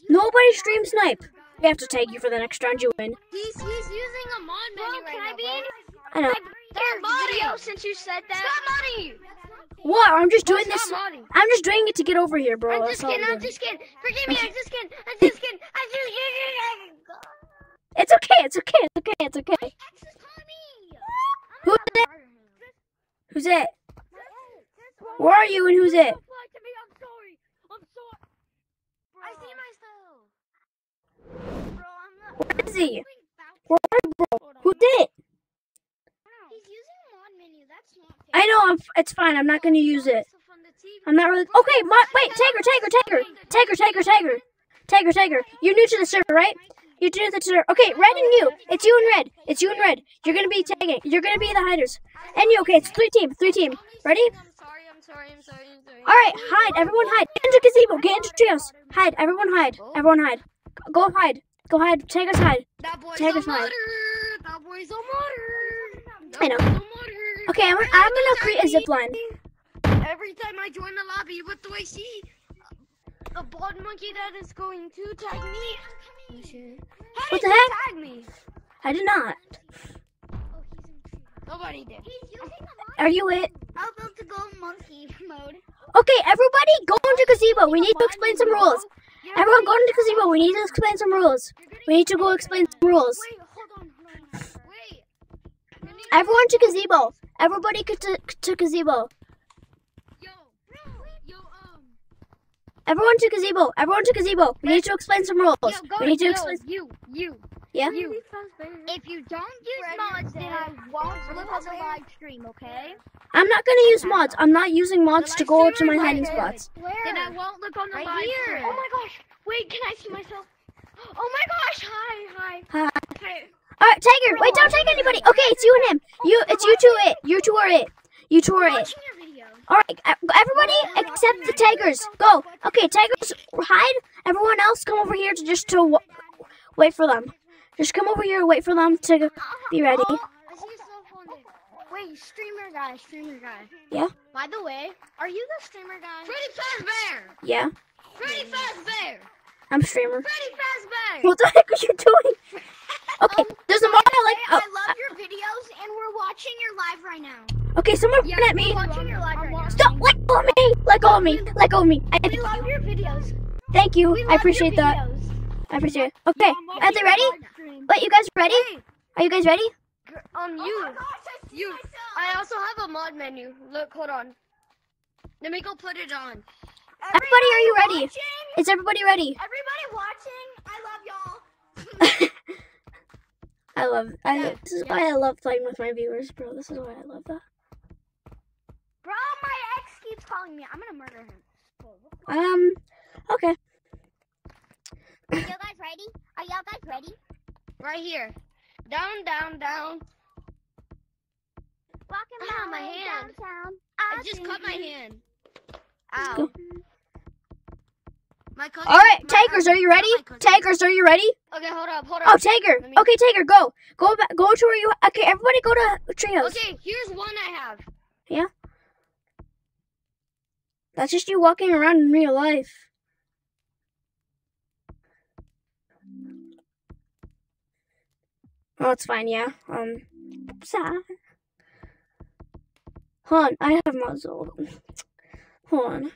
Nobody stream snipe. We have to tag you for the next round you win. He's he's using a mod menu can right I now, be bro. I know. Stop modding. since you said that. Stop modding. What? I'm just doing this. Modding. I'm just doing it to get over here, bro. I'm just kidding. I'm I'm just kidding. Forgive me. I'm just kidding. I'm just kidding. I'm just kidding. Oh it's okay. It's okay. It's okay. It's okay. X is calling me. Who's it? Who's it? Where are you and who's it? Don't lie to me. I'm sorry. I'm sorry. I see myself. Bro, I'm not. Where is he? Where bro? Hold. Who did it? He's using mod menu. That's not fair. I know. I'm, it's fine. I'm not gonna use it. So from the TV. I'm not really. Okay, my, wait. Tiger, Tiger, Tiger, Tiger, Tiger, Tiger, Tiger, Tiger. You're new to the server, right? You're new to the server. Okay, red and you. It's you and red. It's you and red. You're gonna be tagging. You're gonna be the hiders. And you. Okay, it's three team. Three team. Ready? I'm sorry. I'm sorry. I'm sorry. I'm sorry. All right, hide. Everyone hide. Get into gazebo. Get into trios. Hide. Everyone hide. Oh. Everyone hide. Go hide. Go hide. Take us hide. That boy's Take a us hide. That boy's a modder. I know. Boy's a modder. Okay, I'm, I'm gonna create a zip line. Every time I join the lobby, what do I see? A bald monkey that is going to tag me. Oh. How What did the heck? tag me? I did not. Nobody did. He's using a. Are you it? I'm about to go monkey mode. Okay, everybody, go into gazebo. We need to explain some rules. Everyone, go into gazebo. We need to explain some rules. We need to go explain some rules. Wait, hold on, hold on. Wait. Everyone to gazebo. Everybody to, to, to gazebo. Yo. Yo, um. Everyone to gazebo. Everyone to gazebo. We need to explain some rules. Yo, We need to yo, explain. you, you, Yeah. you. If you don't use mods, then I won't look on the live stream, okay? I'm not gonna use mods. I'm not using mods to go to my hiding spots. Then I won't look on the Right live here. stream. Oh my gosh! Wait, can I see myself? Oh my gosh! Hi, hi. Hi. Hi. All right, Tiger. Wait, don't take anybody. Okay, it's you and him. You, it's you two. It. You two are it. You two are it. Watching your video. All right, e- everybody except the tigers. Go. Okay, tigers, hide. Everyone else, come over here to just to w- wait for them. Just come over here, wait for them to be ready. I see yourself on there. Wait, streamer guy, streamer guy. Yeah. By the way, are you the streamer guy? Freddy Fazbear. Yeah, Freddy Fazbear. I'm streamer. Freddy Fazbear. What the heck are you doing? Okay, there's a mod I like. I Oh, love your videos, and we're watching your live right now. okay, someone run at me. We're watching your live right now. Stop! Let go of me! Let go of me! Let go of me! I We love your videos. thank you. I appreciate that. I appreciate it. Okay, are they ready? Wait, you guys ready? Are you guys ready? Um, Oh you. my gosh, I see You. myself. I also have a mod menu. Look, hold on. Let me go put it on. Everybody, are you ready? Watching, Is everybody ready? everybody watching, I love y'all. I love. I. This is why I love playing with my viewers, bro. This is why I love that. Bro, my ex keeps calling me. I'm gonna murder him. Um. Okay. Are you guys ready? Are y'all guys ready? Right here. Down, down, down. Walking Ah, my my hand. downtown. I just cut my hand. Ow. Cousin. All right, cousin- are you ready? not my cousin. Tigers, are you ready? Okay, hold up, hold up. Oh. Let me- Okay, Tiger, go. Go back. Go to where you. Okay, everybody, go to trios. Okay, here's one I have. Yeah. That's just you walking around in real life. Oh, it's fine. Yeah. Um. Sorry. Hold on, I have muzzle. Hold on.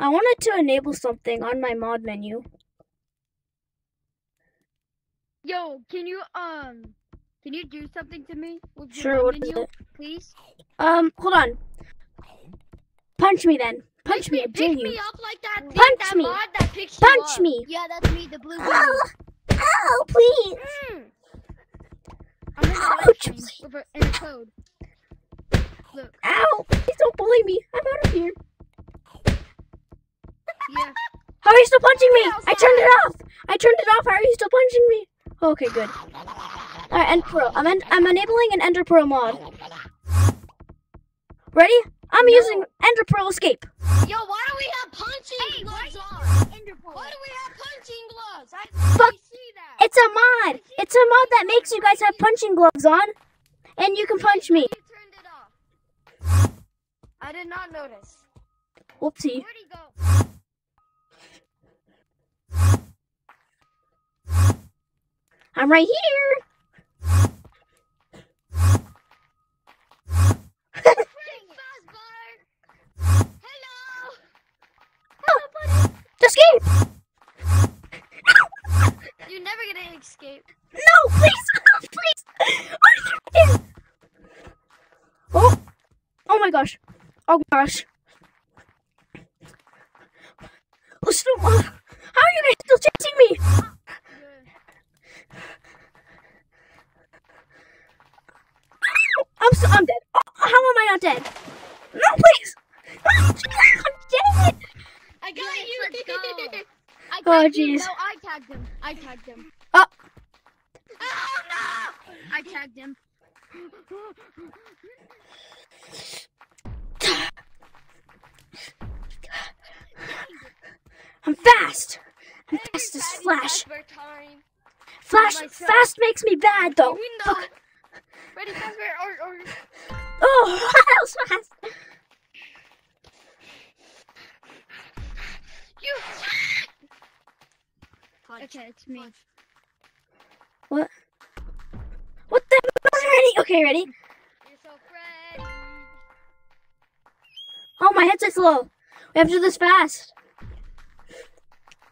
I wanted to enable something on my mod menu. Yo, can you um, can you do something to me with your Sure. What is menu, it? please? Um. Hold on. Punch me then. Punch me, I dare pick me up like that Punch that me. that Punch me. Yeah, that's me, the blue one. Ow! Ow, please! Mm. I'm in the Ouch. live with a, in a code. Look, Ow! Please don't bully me. I'm out of here. Yeah. How are you still punching me? I turned it off. I turned it off. How are you still punching me? Okay, good. All right, End Pro. I'm en- I'm enabling an Ender Pearl mod. Ready? I'm using Ender Pearl Escape. Yo, why do we have punching Hey, gloves why on? Enderpearl. Why do we have punching gloves? I Fuck. see that. It's a mod. It's a mod that makes you guys have punching gloves on, and you can punch me. You turned it off. I did not notice. Whoopsie. Where'd he go? I'm right here. Pretty fast, bud. Hello. Escape! You're never gonna escape. No, please, please. What are you doing? Oh, oh my gosh. Oh gosh. Oh, uh, how are you guys still chasing me? I'm so, I'm dead. Oh, oh, how am I not dead? No, please. Oh, dang it. I got Yes, you. let's go. I Oh, jeez. No, I tagged him. I tagged him. Oh, oh no! I tagged him. I'm fast. I'm Every fast as Patty Flash. Fazbear time. Flash, fast makes me bad though. We know. Freddy Fazbear or or Oh, that was fast. you. Okay, it's me. What? What the? Ready? Okay, ready? You're so Freddy. Oh, my headset's low. We have to do this fast.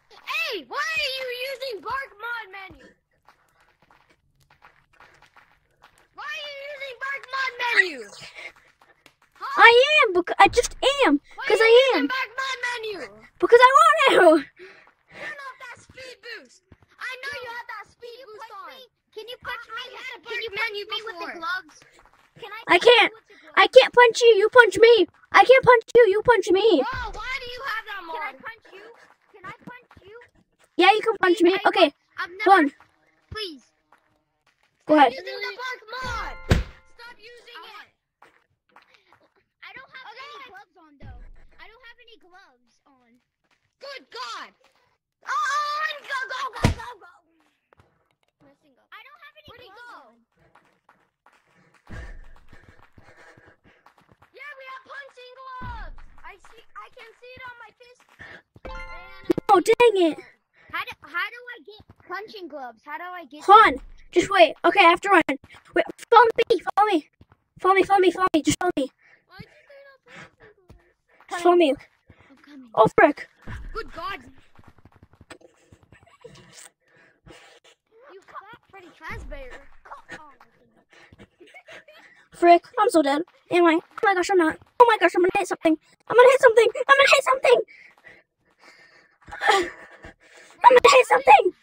Hey, why are you using Bark Mod menu? Why are you using Bark Mod menu? Huh? I am. Because I just am. Because I am. Bark Mod menu? Because I want to. Turn off that speed boost. I know you had that speed boost on. Can you punch I- me? I had a Can you punch menu me with the gloves? Can I? I can't. with the gloves? I can't punch you. You punch me. I can't punch you. You punch me. Bro, why do you have that mod? Can I punch you? Can I punch you? Yeah, you can punch me. Okay, I've never. go on. Please. Go ahead. Using the Bark mod. Stop using I it. I don't have Okay. any gloves on though. I don't have any gloves on. Good God. Oh, on, go, go, go, go, go. Missing up. I don't have any Where'd he gloves go? on. Yeah, we have punching gloves. I see. I can see it on my fist. And Oh, dang it. How do how do I get punching gloves? How do I get? Hold on. Just wait. Okay, I have to run. Wait, follow me. Follow me. Follow me. Follow me. Follow me. Just follow me. why'd you turn off punching gloves? Just follow me. Oh, frick. Good God. You fat Freddy Fazbear. Frick. I'm so dead. Anyway. Oh my gosh, I'm not. Oh my gosh, I'm gonna hit something. I'm gonna hit something. I'm gonna hit something. I'm gonna hit something.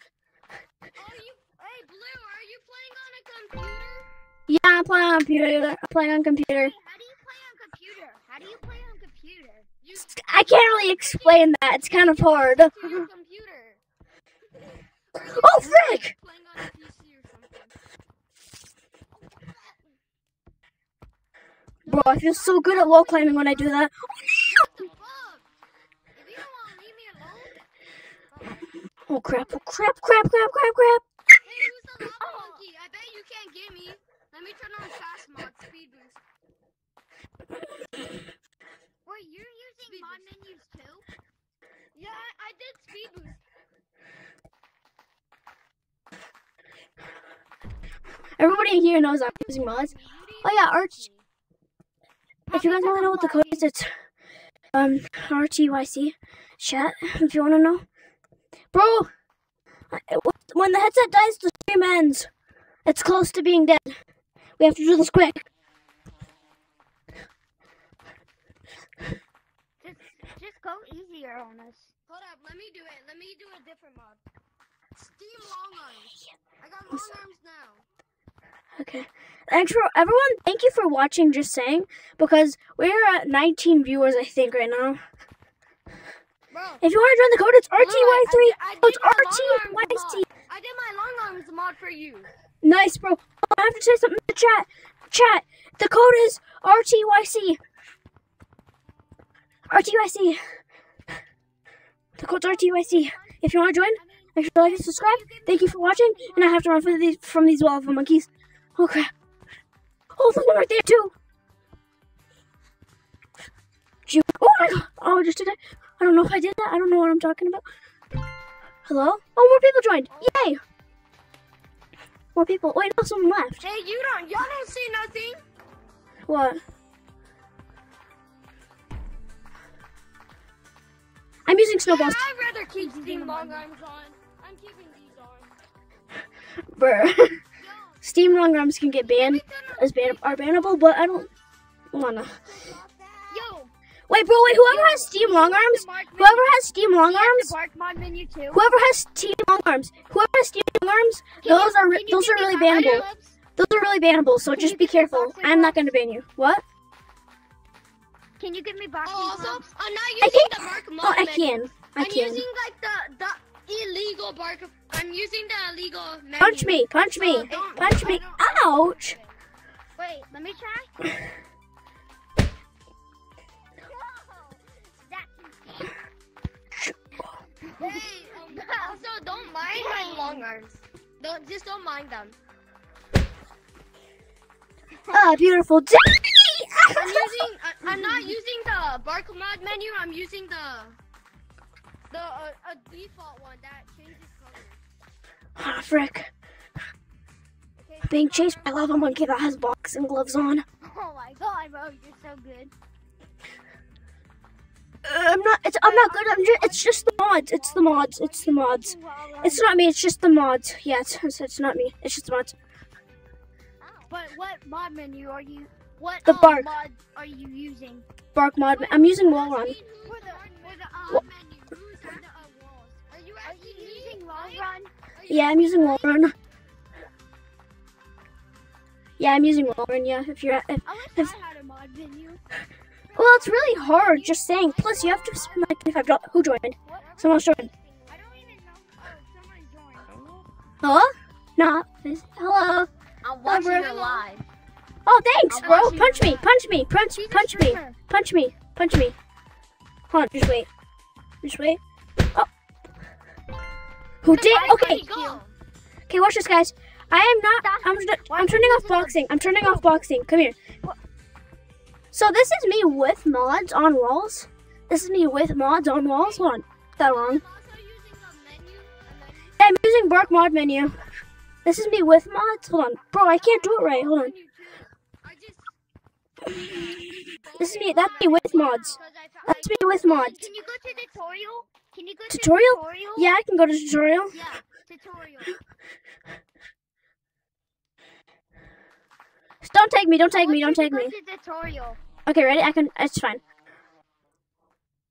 Yeah, I'm playing on computer. I'm playing on computer. How do you play on computer? How do you play on computer? You I can't really explain that. It's kind of hard. computer. Oh, frick. Playing on a PC or something. Bro, I feel so good at wall climbing when I do that. What the fuck? If you don't want to leave me alone. Oh crap, oh crap, crap, crap, crap, crap. Hey, who's the lava monkey? I bet you can't get me. Let me turn on fast mod speed boost. Wait, you're using Speed mod boost. menus too? Yeah, I, I did speed boost. Everybody here knows I'm using mods. Oh yeah, Arch. If you guys want to know what the code is, it's um RTYC chat. If you want to know, bro. When the headset dies, the stream ends. It's close to being dead. We have to do this quick. Just, go easier on us. Hold up, let me do it. Let me do a different mod. Steam long arms. I got long arms now. Okay. Thanks for everyone. Thank you for watching. Just saying, because we're at 19 viewers, I think, right now. Bro. If you want to join the code, it's Blue, I- RTY3. I, I Oh, did my long it's arms RTYC. I did my long arms mod for you. Nice, bro. I have to say something in the chat. Chat. The code is RTYC. RTYC. The code's RTYC. If you want to join, make sure to like and subscribe. Thank you for watching. And I have to run from these from these lava monkeys. Oh crap. Oh, there's one right there too. Oh my god. Oh, I just did it. I don't know if I did that. I don't know what I'm talking about. Hello? Oh, more people joined. Yay. More people. Wait, no, someone left. Hey, you don't. Y'all don't see nothing. What? I'm using snowballs. I'd rather keep steam long arms on. I'm keeping these on. Bruh. Steam long arms can get banned as ban- are bannable, but I don't wanna. Yo, Wait, bro, wait. Whoever has Steam long arms, whoever has Steam long arms, Bark mod menu too. whoever has Steam long arms, whoever has Steam long arms, those are re- those are really bannable. Those are really bannable. So Can just be careful. I'm not gonna ban you. What? Can you give me boxing Oh, also, gloves? I'm not I using the bark mod. Oh, I can. I I'm can. using like the the illegal bark. I'm using the illegal menu. Punch me! Punch me! Oh, Punch me! Ouch! Wait, let me try. Hey, also don't mind my long arms. Don't just don't mind them. Ah, beautiful day! I'm using. I, I'm not using the bark mod menu. I'm using the the uh, a default one that changes color. Ah, frick. Being chased by a lava monkey that has boxing gloves on. Oh my god, bro, you're so good. Uh, I'm not. It's. I'm not good. I'm just. It's just the mods. It's the mods. It's the mods. It's not me. It's just the mods. Yeah, it's, it's, it's not me. It's just the mods. But what mod menu are you? What The um, bark. mod are you using? Bark mod. I'm using wall run. For the for the um menu, the uh. Are you Are you using long run? Yeah, I'm using wall run. Yeah, I'm using wall run. Yeah, if you're. If, I wish I had a mod menu. well, it's really hard. Just saying. Plus, you have to spend like 25 dollars. Who joined? What? Someone joined. I don't even know. Oh, someone joined. Hello? I'm watching watching it it live. Oh, thanks, I'm bro. Punch me. Punch me. Punch. Punch me. Punch me. Punch me. Hold on. Just wait. Just wait. Oh. Who did? Okay. Okay, watch this, guys. I am not. I'm. I'm turning off boxing. I'm turning off boxing. Come here. So this is me with mods on walls. This is me with mods on walls. Hold on. That wrong. I'm using a menu. A menu. I'm using Bark mod menu. This is me with mods. Hold on, bro. I can't do it right. Hold on. Menu too. I just. This is me. That's me with mods. Because I, found- That's me with mods. Can you go to tutorial? Can you go to tutorial? Yeah, I can go to tutorial. Yeah, tutorial. Don't take me. Don't take me. Don't take me. Tutorial. Okay, ready? I can. It's fine.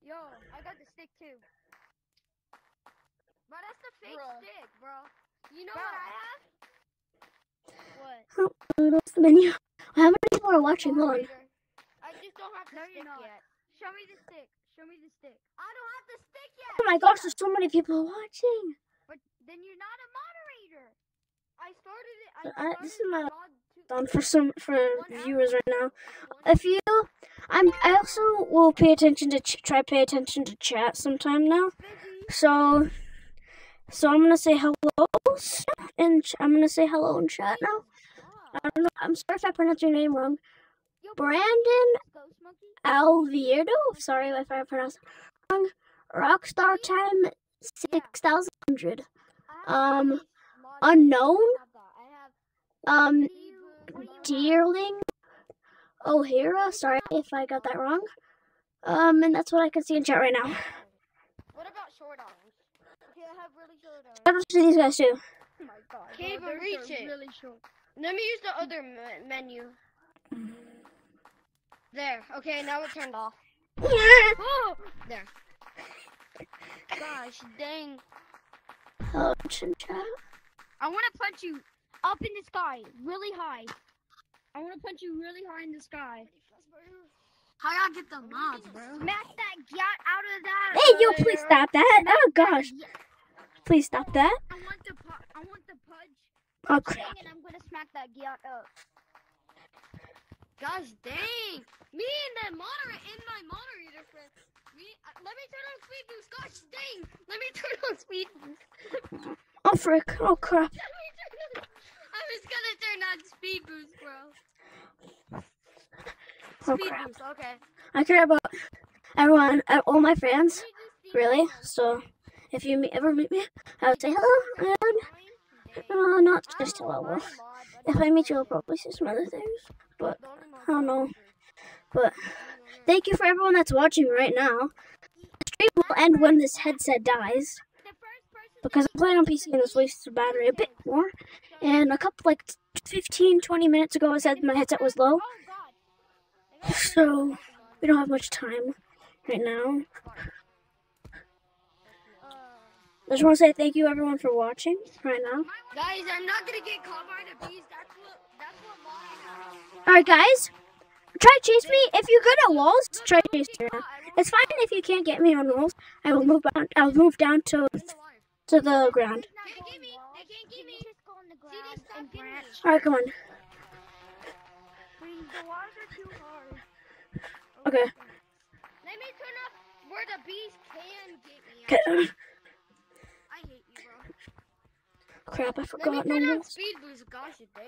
Yo, I got the stick too. Bro, that's the fake Bruh. stick, bro. You know Bro. what I have? What? What's the menu? How many people are watching? Hold on. I just don't have the No, stick yet. Show me the stick. Show me the stick. I don't have the stick yet. Oh my gosh, there's so many people watching. But then you're not a moderator. I started it. I Uh, started this is my- the mod two- On for some for viewers right now. If you, I'm. I also will pay attention to ch- try pay attention to chat sometime now. So, so I'm gonna say hello, and ch- I'm gonna say hello in chat now. I don't know. I'm sorry if I pronounced your name wrong. Brandon Alvierdo. Sorry if I pronounced it wrong. Rockstar time six thousand hundred. Um, unknown. I have that. I have Um, What do you- what do you? Dearling O'Hara. Sorry if I got that wrong. Um, and that's what I can see in chat right now. What about short arms? Okay, I have really short arms. Shout out to these guys too. Oh my god. Can't even those reach it. Really short. Let me use the other me- menu. There. Okay, now it turned off. Oh, there. Gosh dang. Hello, Chin Chat. I want to punch you up in the sky, really high. I want to punch you really high in the sky. How y'all get the mods, bro? Smack that gat out of that. Hey, yo, please stop that. Oh, gosh. Please stop that. I want the pu- I want the pudge Oh, crap. and I'm gonna smack that gat up. Gosh dang. Me and the moderator and my moderator friend. Me, uh, let me turn on speed boost. Gosh dang. Let me turn on speed boost. Oh, frick. Oh, crap. Let me turn. I was gonna turn on speed boost, bro. Oh, crap. Okay. I care about everyone, uh, all my friends. Let me just think Really? So, if you ever meet me, I would say hello. And, uh, not just hello. Well, if I meet you, I'll probably say some other things. But, I don't know. But, thank you for everyone that's watching right now. The stream will end when this headset dies. The first person Because I'm playing on PC and this wastes the battery a bit more. And a couple, like 15, 20 minutes ago, I said my headset was low. So, we don't have much time right now. I just want to say thank you everyone for watching right now. Guys, I'm not gonna get caught by the bees. That's what. That's what. Alright, guys. Try chase me. If you're good at walls, try chase me. It's fine if you can't get me on walls. I will move down. I'll move down to to the ground. They can't get me. They can't get me. And branch. All right, come on. Please, the walls are too hard. Okay. Let me turn off where the bees can get me. Okay. I hate you, bro. Crap, I forgot Let me forgot no turn on speed boost. Gosh, dang.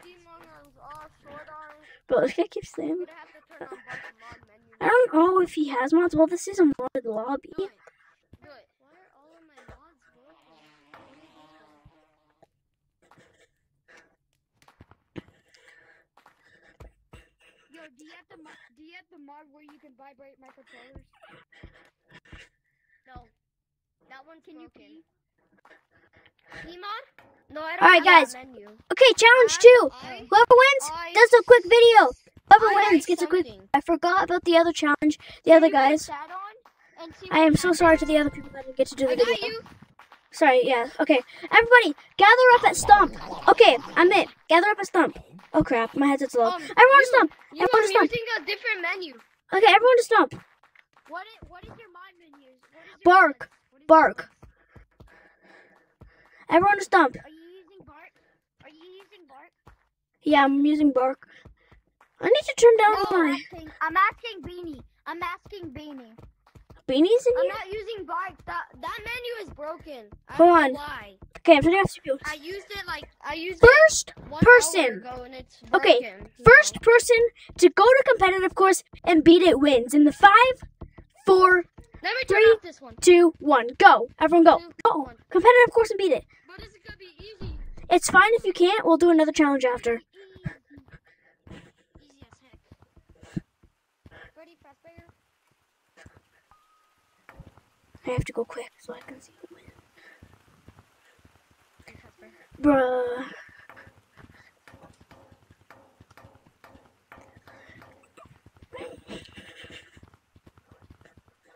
Steam Long Arms off, short arms. But this guy keeps saying. Gonna have to turn on bunch of mod menu. I don't know if he has mods. Well, this is a modded lobby. Do it. Do it. Why are all of my mods broken? Yo, do you have the mo- do you have the mod where you can vibrate my controllers? No. That one Can you broken. pee? Pee mod? No, I don't Alright, guys. menu. Okay, challenge two. I- Whoever wins I- does a quick video. Whoever I wins like gets a quick. I forgot about the other challenge. The other Can you put guys. that on and see I am so sorry to the other people that didn't get to do the I got video. you. Sorry, yeah. Okay. Everybody, gather up at Stump. Okay, I'm it. Gather up at Stump. Oh crap, my headset's low. Um, everyone you- Stump. You Everyone are using a different menu. Okay, everyone to Stump. What is, what is your mod menus? What is your Bark. Bark. Everyone to Stump. Are you using bark? Are you using bark? Yeah, I'm using Bark. I need to turn down No, I'm asking, I'm asking Beanie. I'm asking Beanie. Beanies in I'm here. not using bark. That that menu is broken. I Hold on. Why? Okay, I'm turning off CPU. I used it like I used First it person. hour ago and it's Okay, broken, First know. person to go to competitive course and beat it wins. In the five, four, Let me three, this one. two, one, go! Everyone go! Two, Go! one. Competitive course and beat it. But it's gonna be easy. It's fine if you can't. We'll do another challenge after. Easy as heck. Ready, Fazbear? I have to go quick so I can see who wins. Bruh.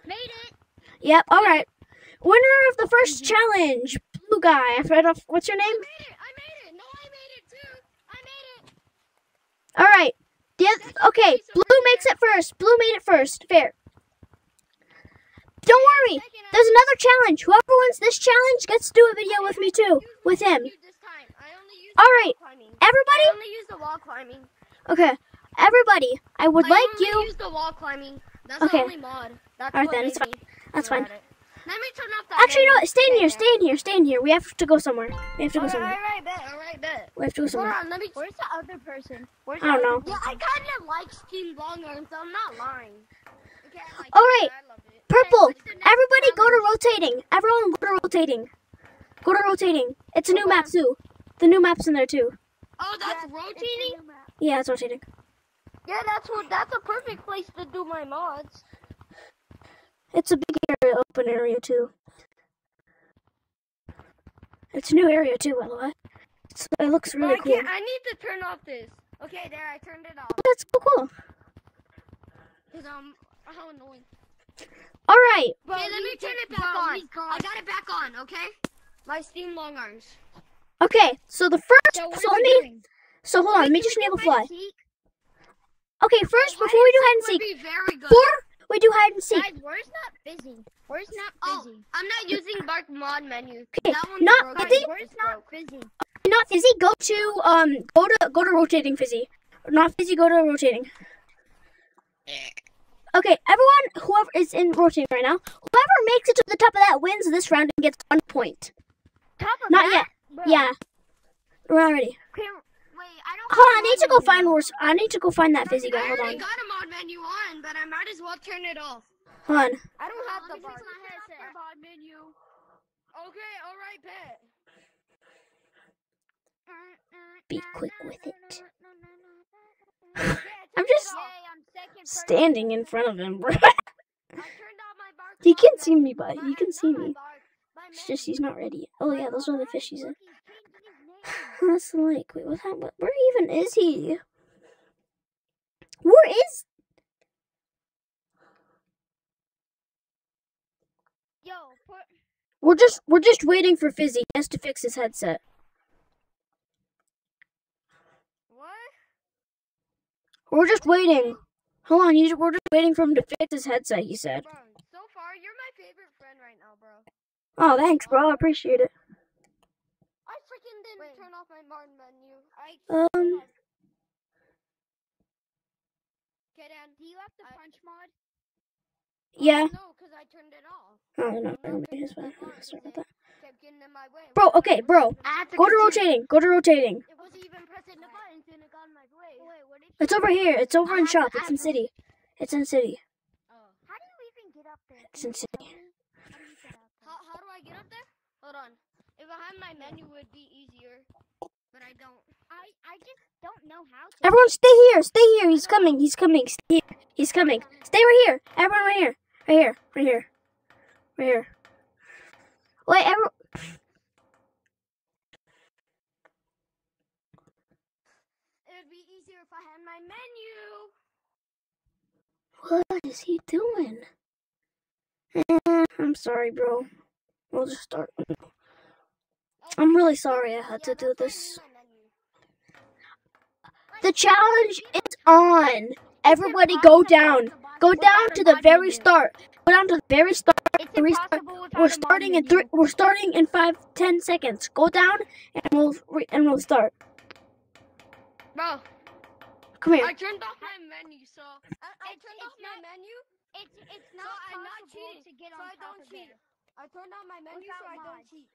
Made it! Yep. All right. Winner of the first mm-hmm. challenge, blue guy. I forgot. off- What's your I name? made it. I made it. No, I made it too. I made it. All right. The oth- okay. Blue makes it first. Blue made it first. Fair. Don't worry. There's another challenge. Whoever wins this challenge gets to do a video with me too. With him. menu This time. I only used All the right. wall climbing. Everybody. I the wall climbing. Okay. Everybody. I would I like only you. used the wall climbing. That's Okay. the only mod. That's All right, then, it's fine. That's fine. Let me turn off that. Actually, no. Stay in Okay, here. Stay in here. Stay in here. We have to go somewhere. We have to go somewhere. alright, bet. Alright, bet. We have to go Hold somewhere. on, let me. Where's the other person? Where's I don't the know. other Yeah, I kind of like Steam Long Arms. I'm not lying. Okay, I like All it. right. I. Purple. Okay, what's the next Everybody go to rotating. Everyone go to rotating. Go to rotating. It's a new map too. The new map's in there too. Oh, that's It's rotating. a. Yeah, it's rotating. Yeah, that's what. That's a perfect place to do my mods. It's a big area, open area too. It's a new area too, by the way. It's, it looks But really I cool. can't. I need to turn off this. Okay, there. I turned it off. That's so cool. Cause um, how annoying. All right. Bro, Okay, let me turn it just- back bro, on. I got it back on, okay? My Steam long arms. Okay. So the first. So So let me. doing? So hold on. Let me just enable fly. hide and seek? Okay. First, Hide before we do hide and seek, be very good. before we do hide and seek, Guys, where's not busy? Where's not Oh. I'm not using Bark mod menu. Okay, That one's not broken. busy? Where's not broke. busy? not fizzy. Go to um. Go to go to rotating fizzy. Not fizzy. Go to rotating. Okay, everyone, whoever is in rotating right now, whoever makes it to the top of that wins this round and gets one point. Top of Not that? yet. Bro, Yeah, we're not ready. Can, wait, I don't. Hold on, I need to go find menu. I need to go find that fizzy guy. Hold already on. got a mod menu on, but I might as well turn it off. Hold on. I don't have the me Bark. fix my. Mod menu. Okay, alright, bet. Be quick with it. I'm just off. Yay, I'm second person. standing in front of him, bro. I turned on my Bark. he can see me, but he can see me. It's just he's not ready. Oh yeah, those are the fishies. He's name. That's like, wait, what happened? Where even is he? Where is? Yo, We're just, we're just waiting for Fizzy. He has to fix his headset. We're just waiting. Hold on, he's, we're just waiting for him to fix his headset. He said. So far you're my favorite friend right now, bro. Oh, thanks, bro. I appreciate it. I freaking didn't Wait. turn off my mod menu. I Um, get in. do you have the I- punch mod? yeah. No, because I turned it off. Oh no, never mind. It's fine. Sorry about that. Kept getting in my way. Bro, okay, bro. To Go to rotating. Go to rotating. It wasn't even pressing the buttons and it got in my way. Wait, what did It's over here. It's over I in shop. It's in city. It's in city. Oh. How do you even get up there? It's in you insane. tell me? How do you get up there? How, how do I get up there? Hold on. If I had my menu, it would be easier. But I don't. I I just don't know how to. Everyone, stay here. Stay here. He's coming. He's coming. Stay here. He's coming. Stay right here. Everyone, right here. Right here. Right here. Right here. Wait, everyone. It would be easier if I had my menu. What is he doing? Eh, I'm sorry, bro. We'll just start. I'm really sorry I had to do this. The challenge is on. Everybody go down. Go down to the very start. Go down to the very start. It's Restart. impossible We're starting in three. We're starting in five, ten seconds. Go down, and we'll re- and we'll start. Bro, Come here. I turned off my menu, so I, I turned off my menu. It's it's So not I'm not possible cheating, to get so on I don't cheat. I turned on my menu, Without so I don't mods. cheat.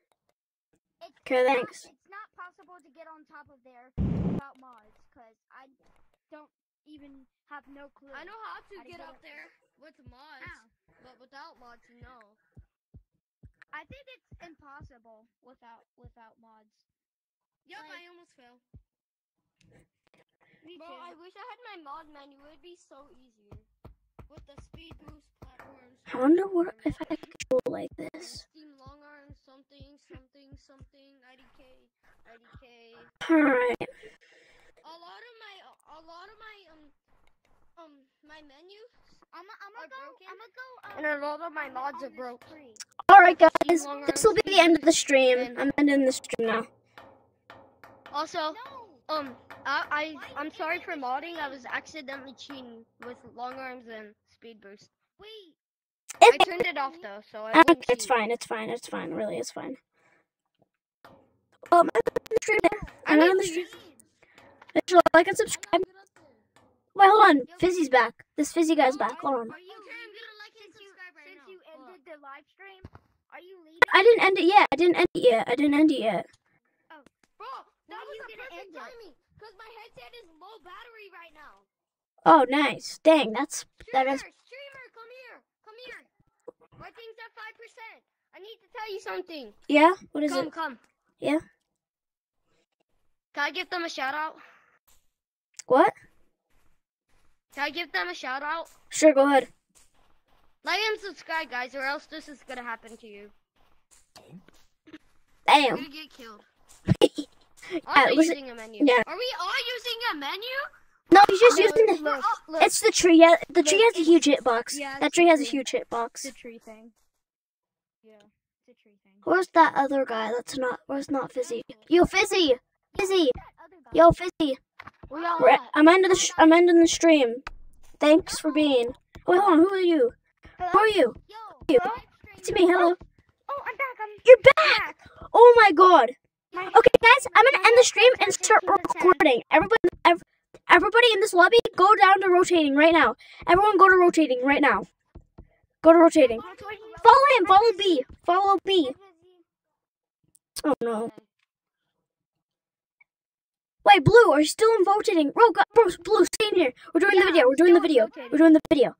It's Okay, not- thanks. It's not possible to get on top of there without mods, cause I don't even have no clue. I know how to How get get up up there with mods, How? but without mods, no. I think it's impossible without without mods. Yep, Like- I almost fell. Me Bro, too. I wish I had my mod menu. It'd be so easier with the speed boost platforms. I wonder what if I could control like this. Steam long arm, something, something, something, IDK, IDK. All right. A lot of my, a lot of my, um, um, my menus I'm I'm gonna go. I'm gonna go. Um, and a lot of my mods are this broke. All right, guys. This will be the end of the stream. I'm ending the stream now. Also, um, I, I, I'm sorry for modding. I was accidentally cheating with long arms and speed boost. Wait. I turned it off though, so I okay, won't it's fine. It's fine. It's fine. Really, it's fine. Um, I'm ending the stream now. I I'm need ending the stream. Make sure like and subscribe. gotta get up there. Wait, hold on. Fizzy's back. This Fizzy guy's back. Hold on. Are you Okay, I'm gonna like and since you subscribe right since now. you Hold on. ended the live stream? Are you leaving? I didn't end it yet. I didn't end it yet. I didn't end it yet. Oh. Bro, that was the perfect timing. Cause my headset is low battery right now. Oh, nice. Dang, that's that Streamer, is. streamer, come here, come here. My thing's at five percent. I need to tell you something. Yeah. What is come, it? come. Yeah. Can I give them a shout out? What? Can I give them a shout out? Sure. Go ahead. Like and subscribe, guys, or else this is gonna happen to you. You're Damn. gonna get killed. Yeah, I'm listen- using a menu. yeah. Are we all using a menu? No, he's just No, using the. look, look, It's the tree. Yeah, the tree has a huge hitbox. yeah, that tree the has a huge hitbox. The tree thing. Yeah, it's a tree thing. Where's that other guy? That's not. Where's not Fizzy? Yo, Fizzy, Fizzy, That other yo, Fizzy. Y'all at? I'm ending the. Sh- I'm ending the stream. Thanks for being. Wait, hold on. Who are you? Who are you? Yo, You. It's me. Hello. Oh, oh, I'm back. I'm You're back. Oh my god. My- Okay, guys, I'm gonna end the stream and start recording. Everybody, ev- everybody in this lobby, go down to rotating right now. Everyone, go to rotating right now. Go to rotating. Follow him. Follow B. Follow B. Oh no. Wait, Blue, are you still in voting? Bro, go- bro, Blue, stay in here. We're doing the video. We're doing the video. voting. We're doing the video.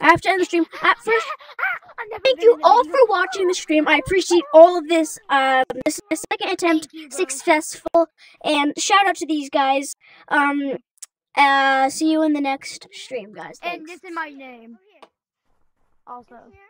I have to end the stream. At first, thank you all for watching the stream. I appreciate all of this. Um, this is my second attempt, you, successful, and shout out to these guys. Um, uh, see you in the next stream, guys. And this is my name. Also. Here.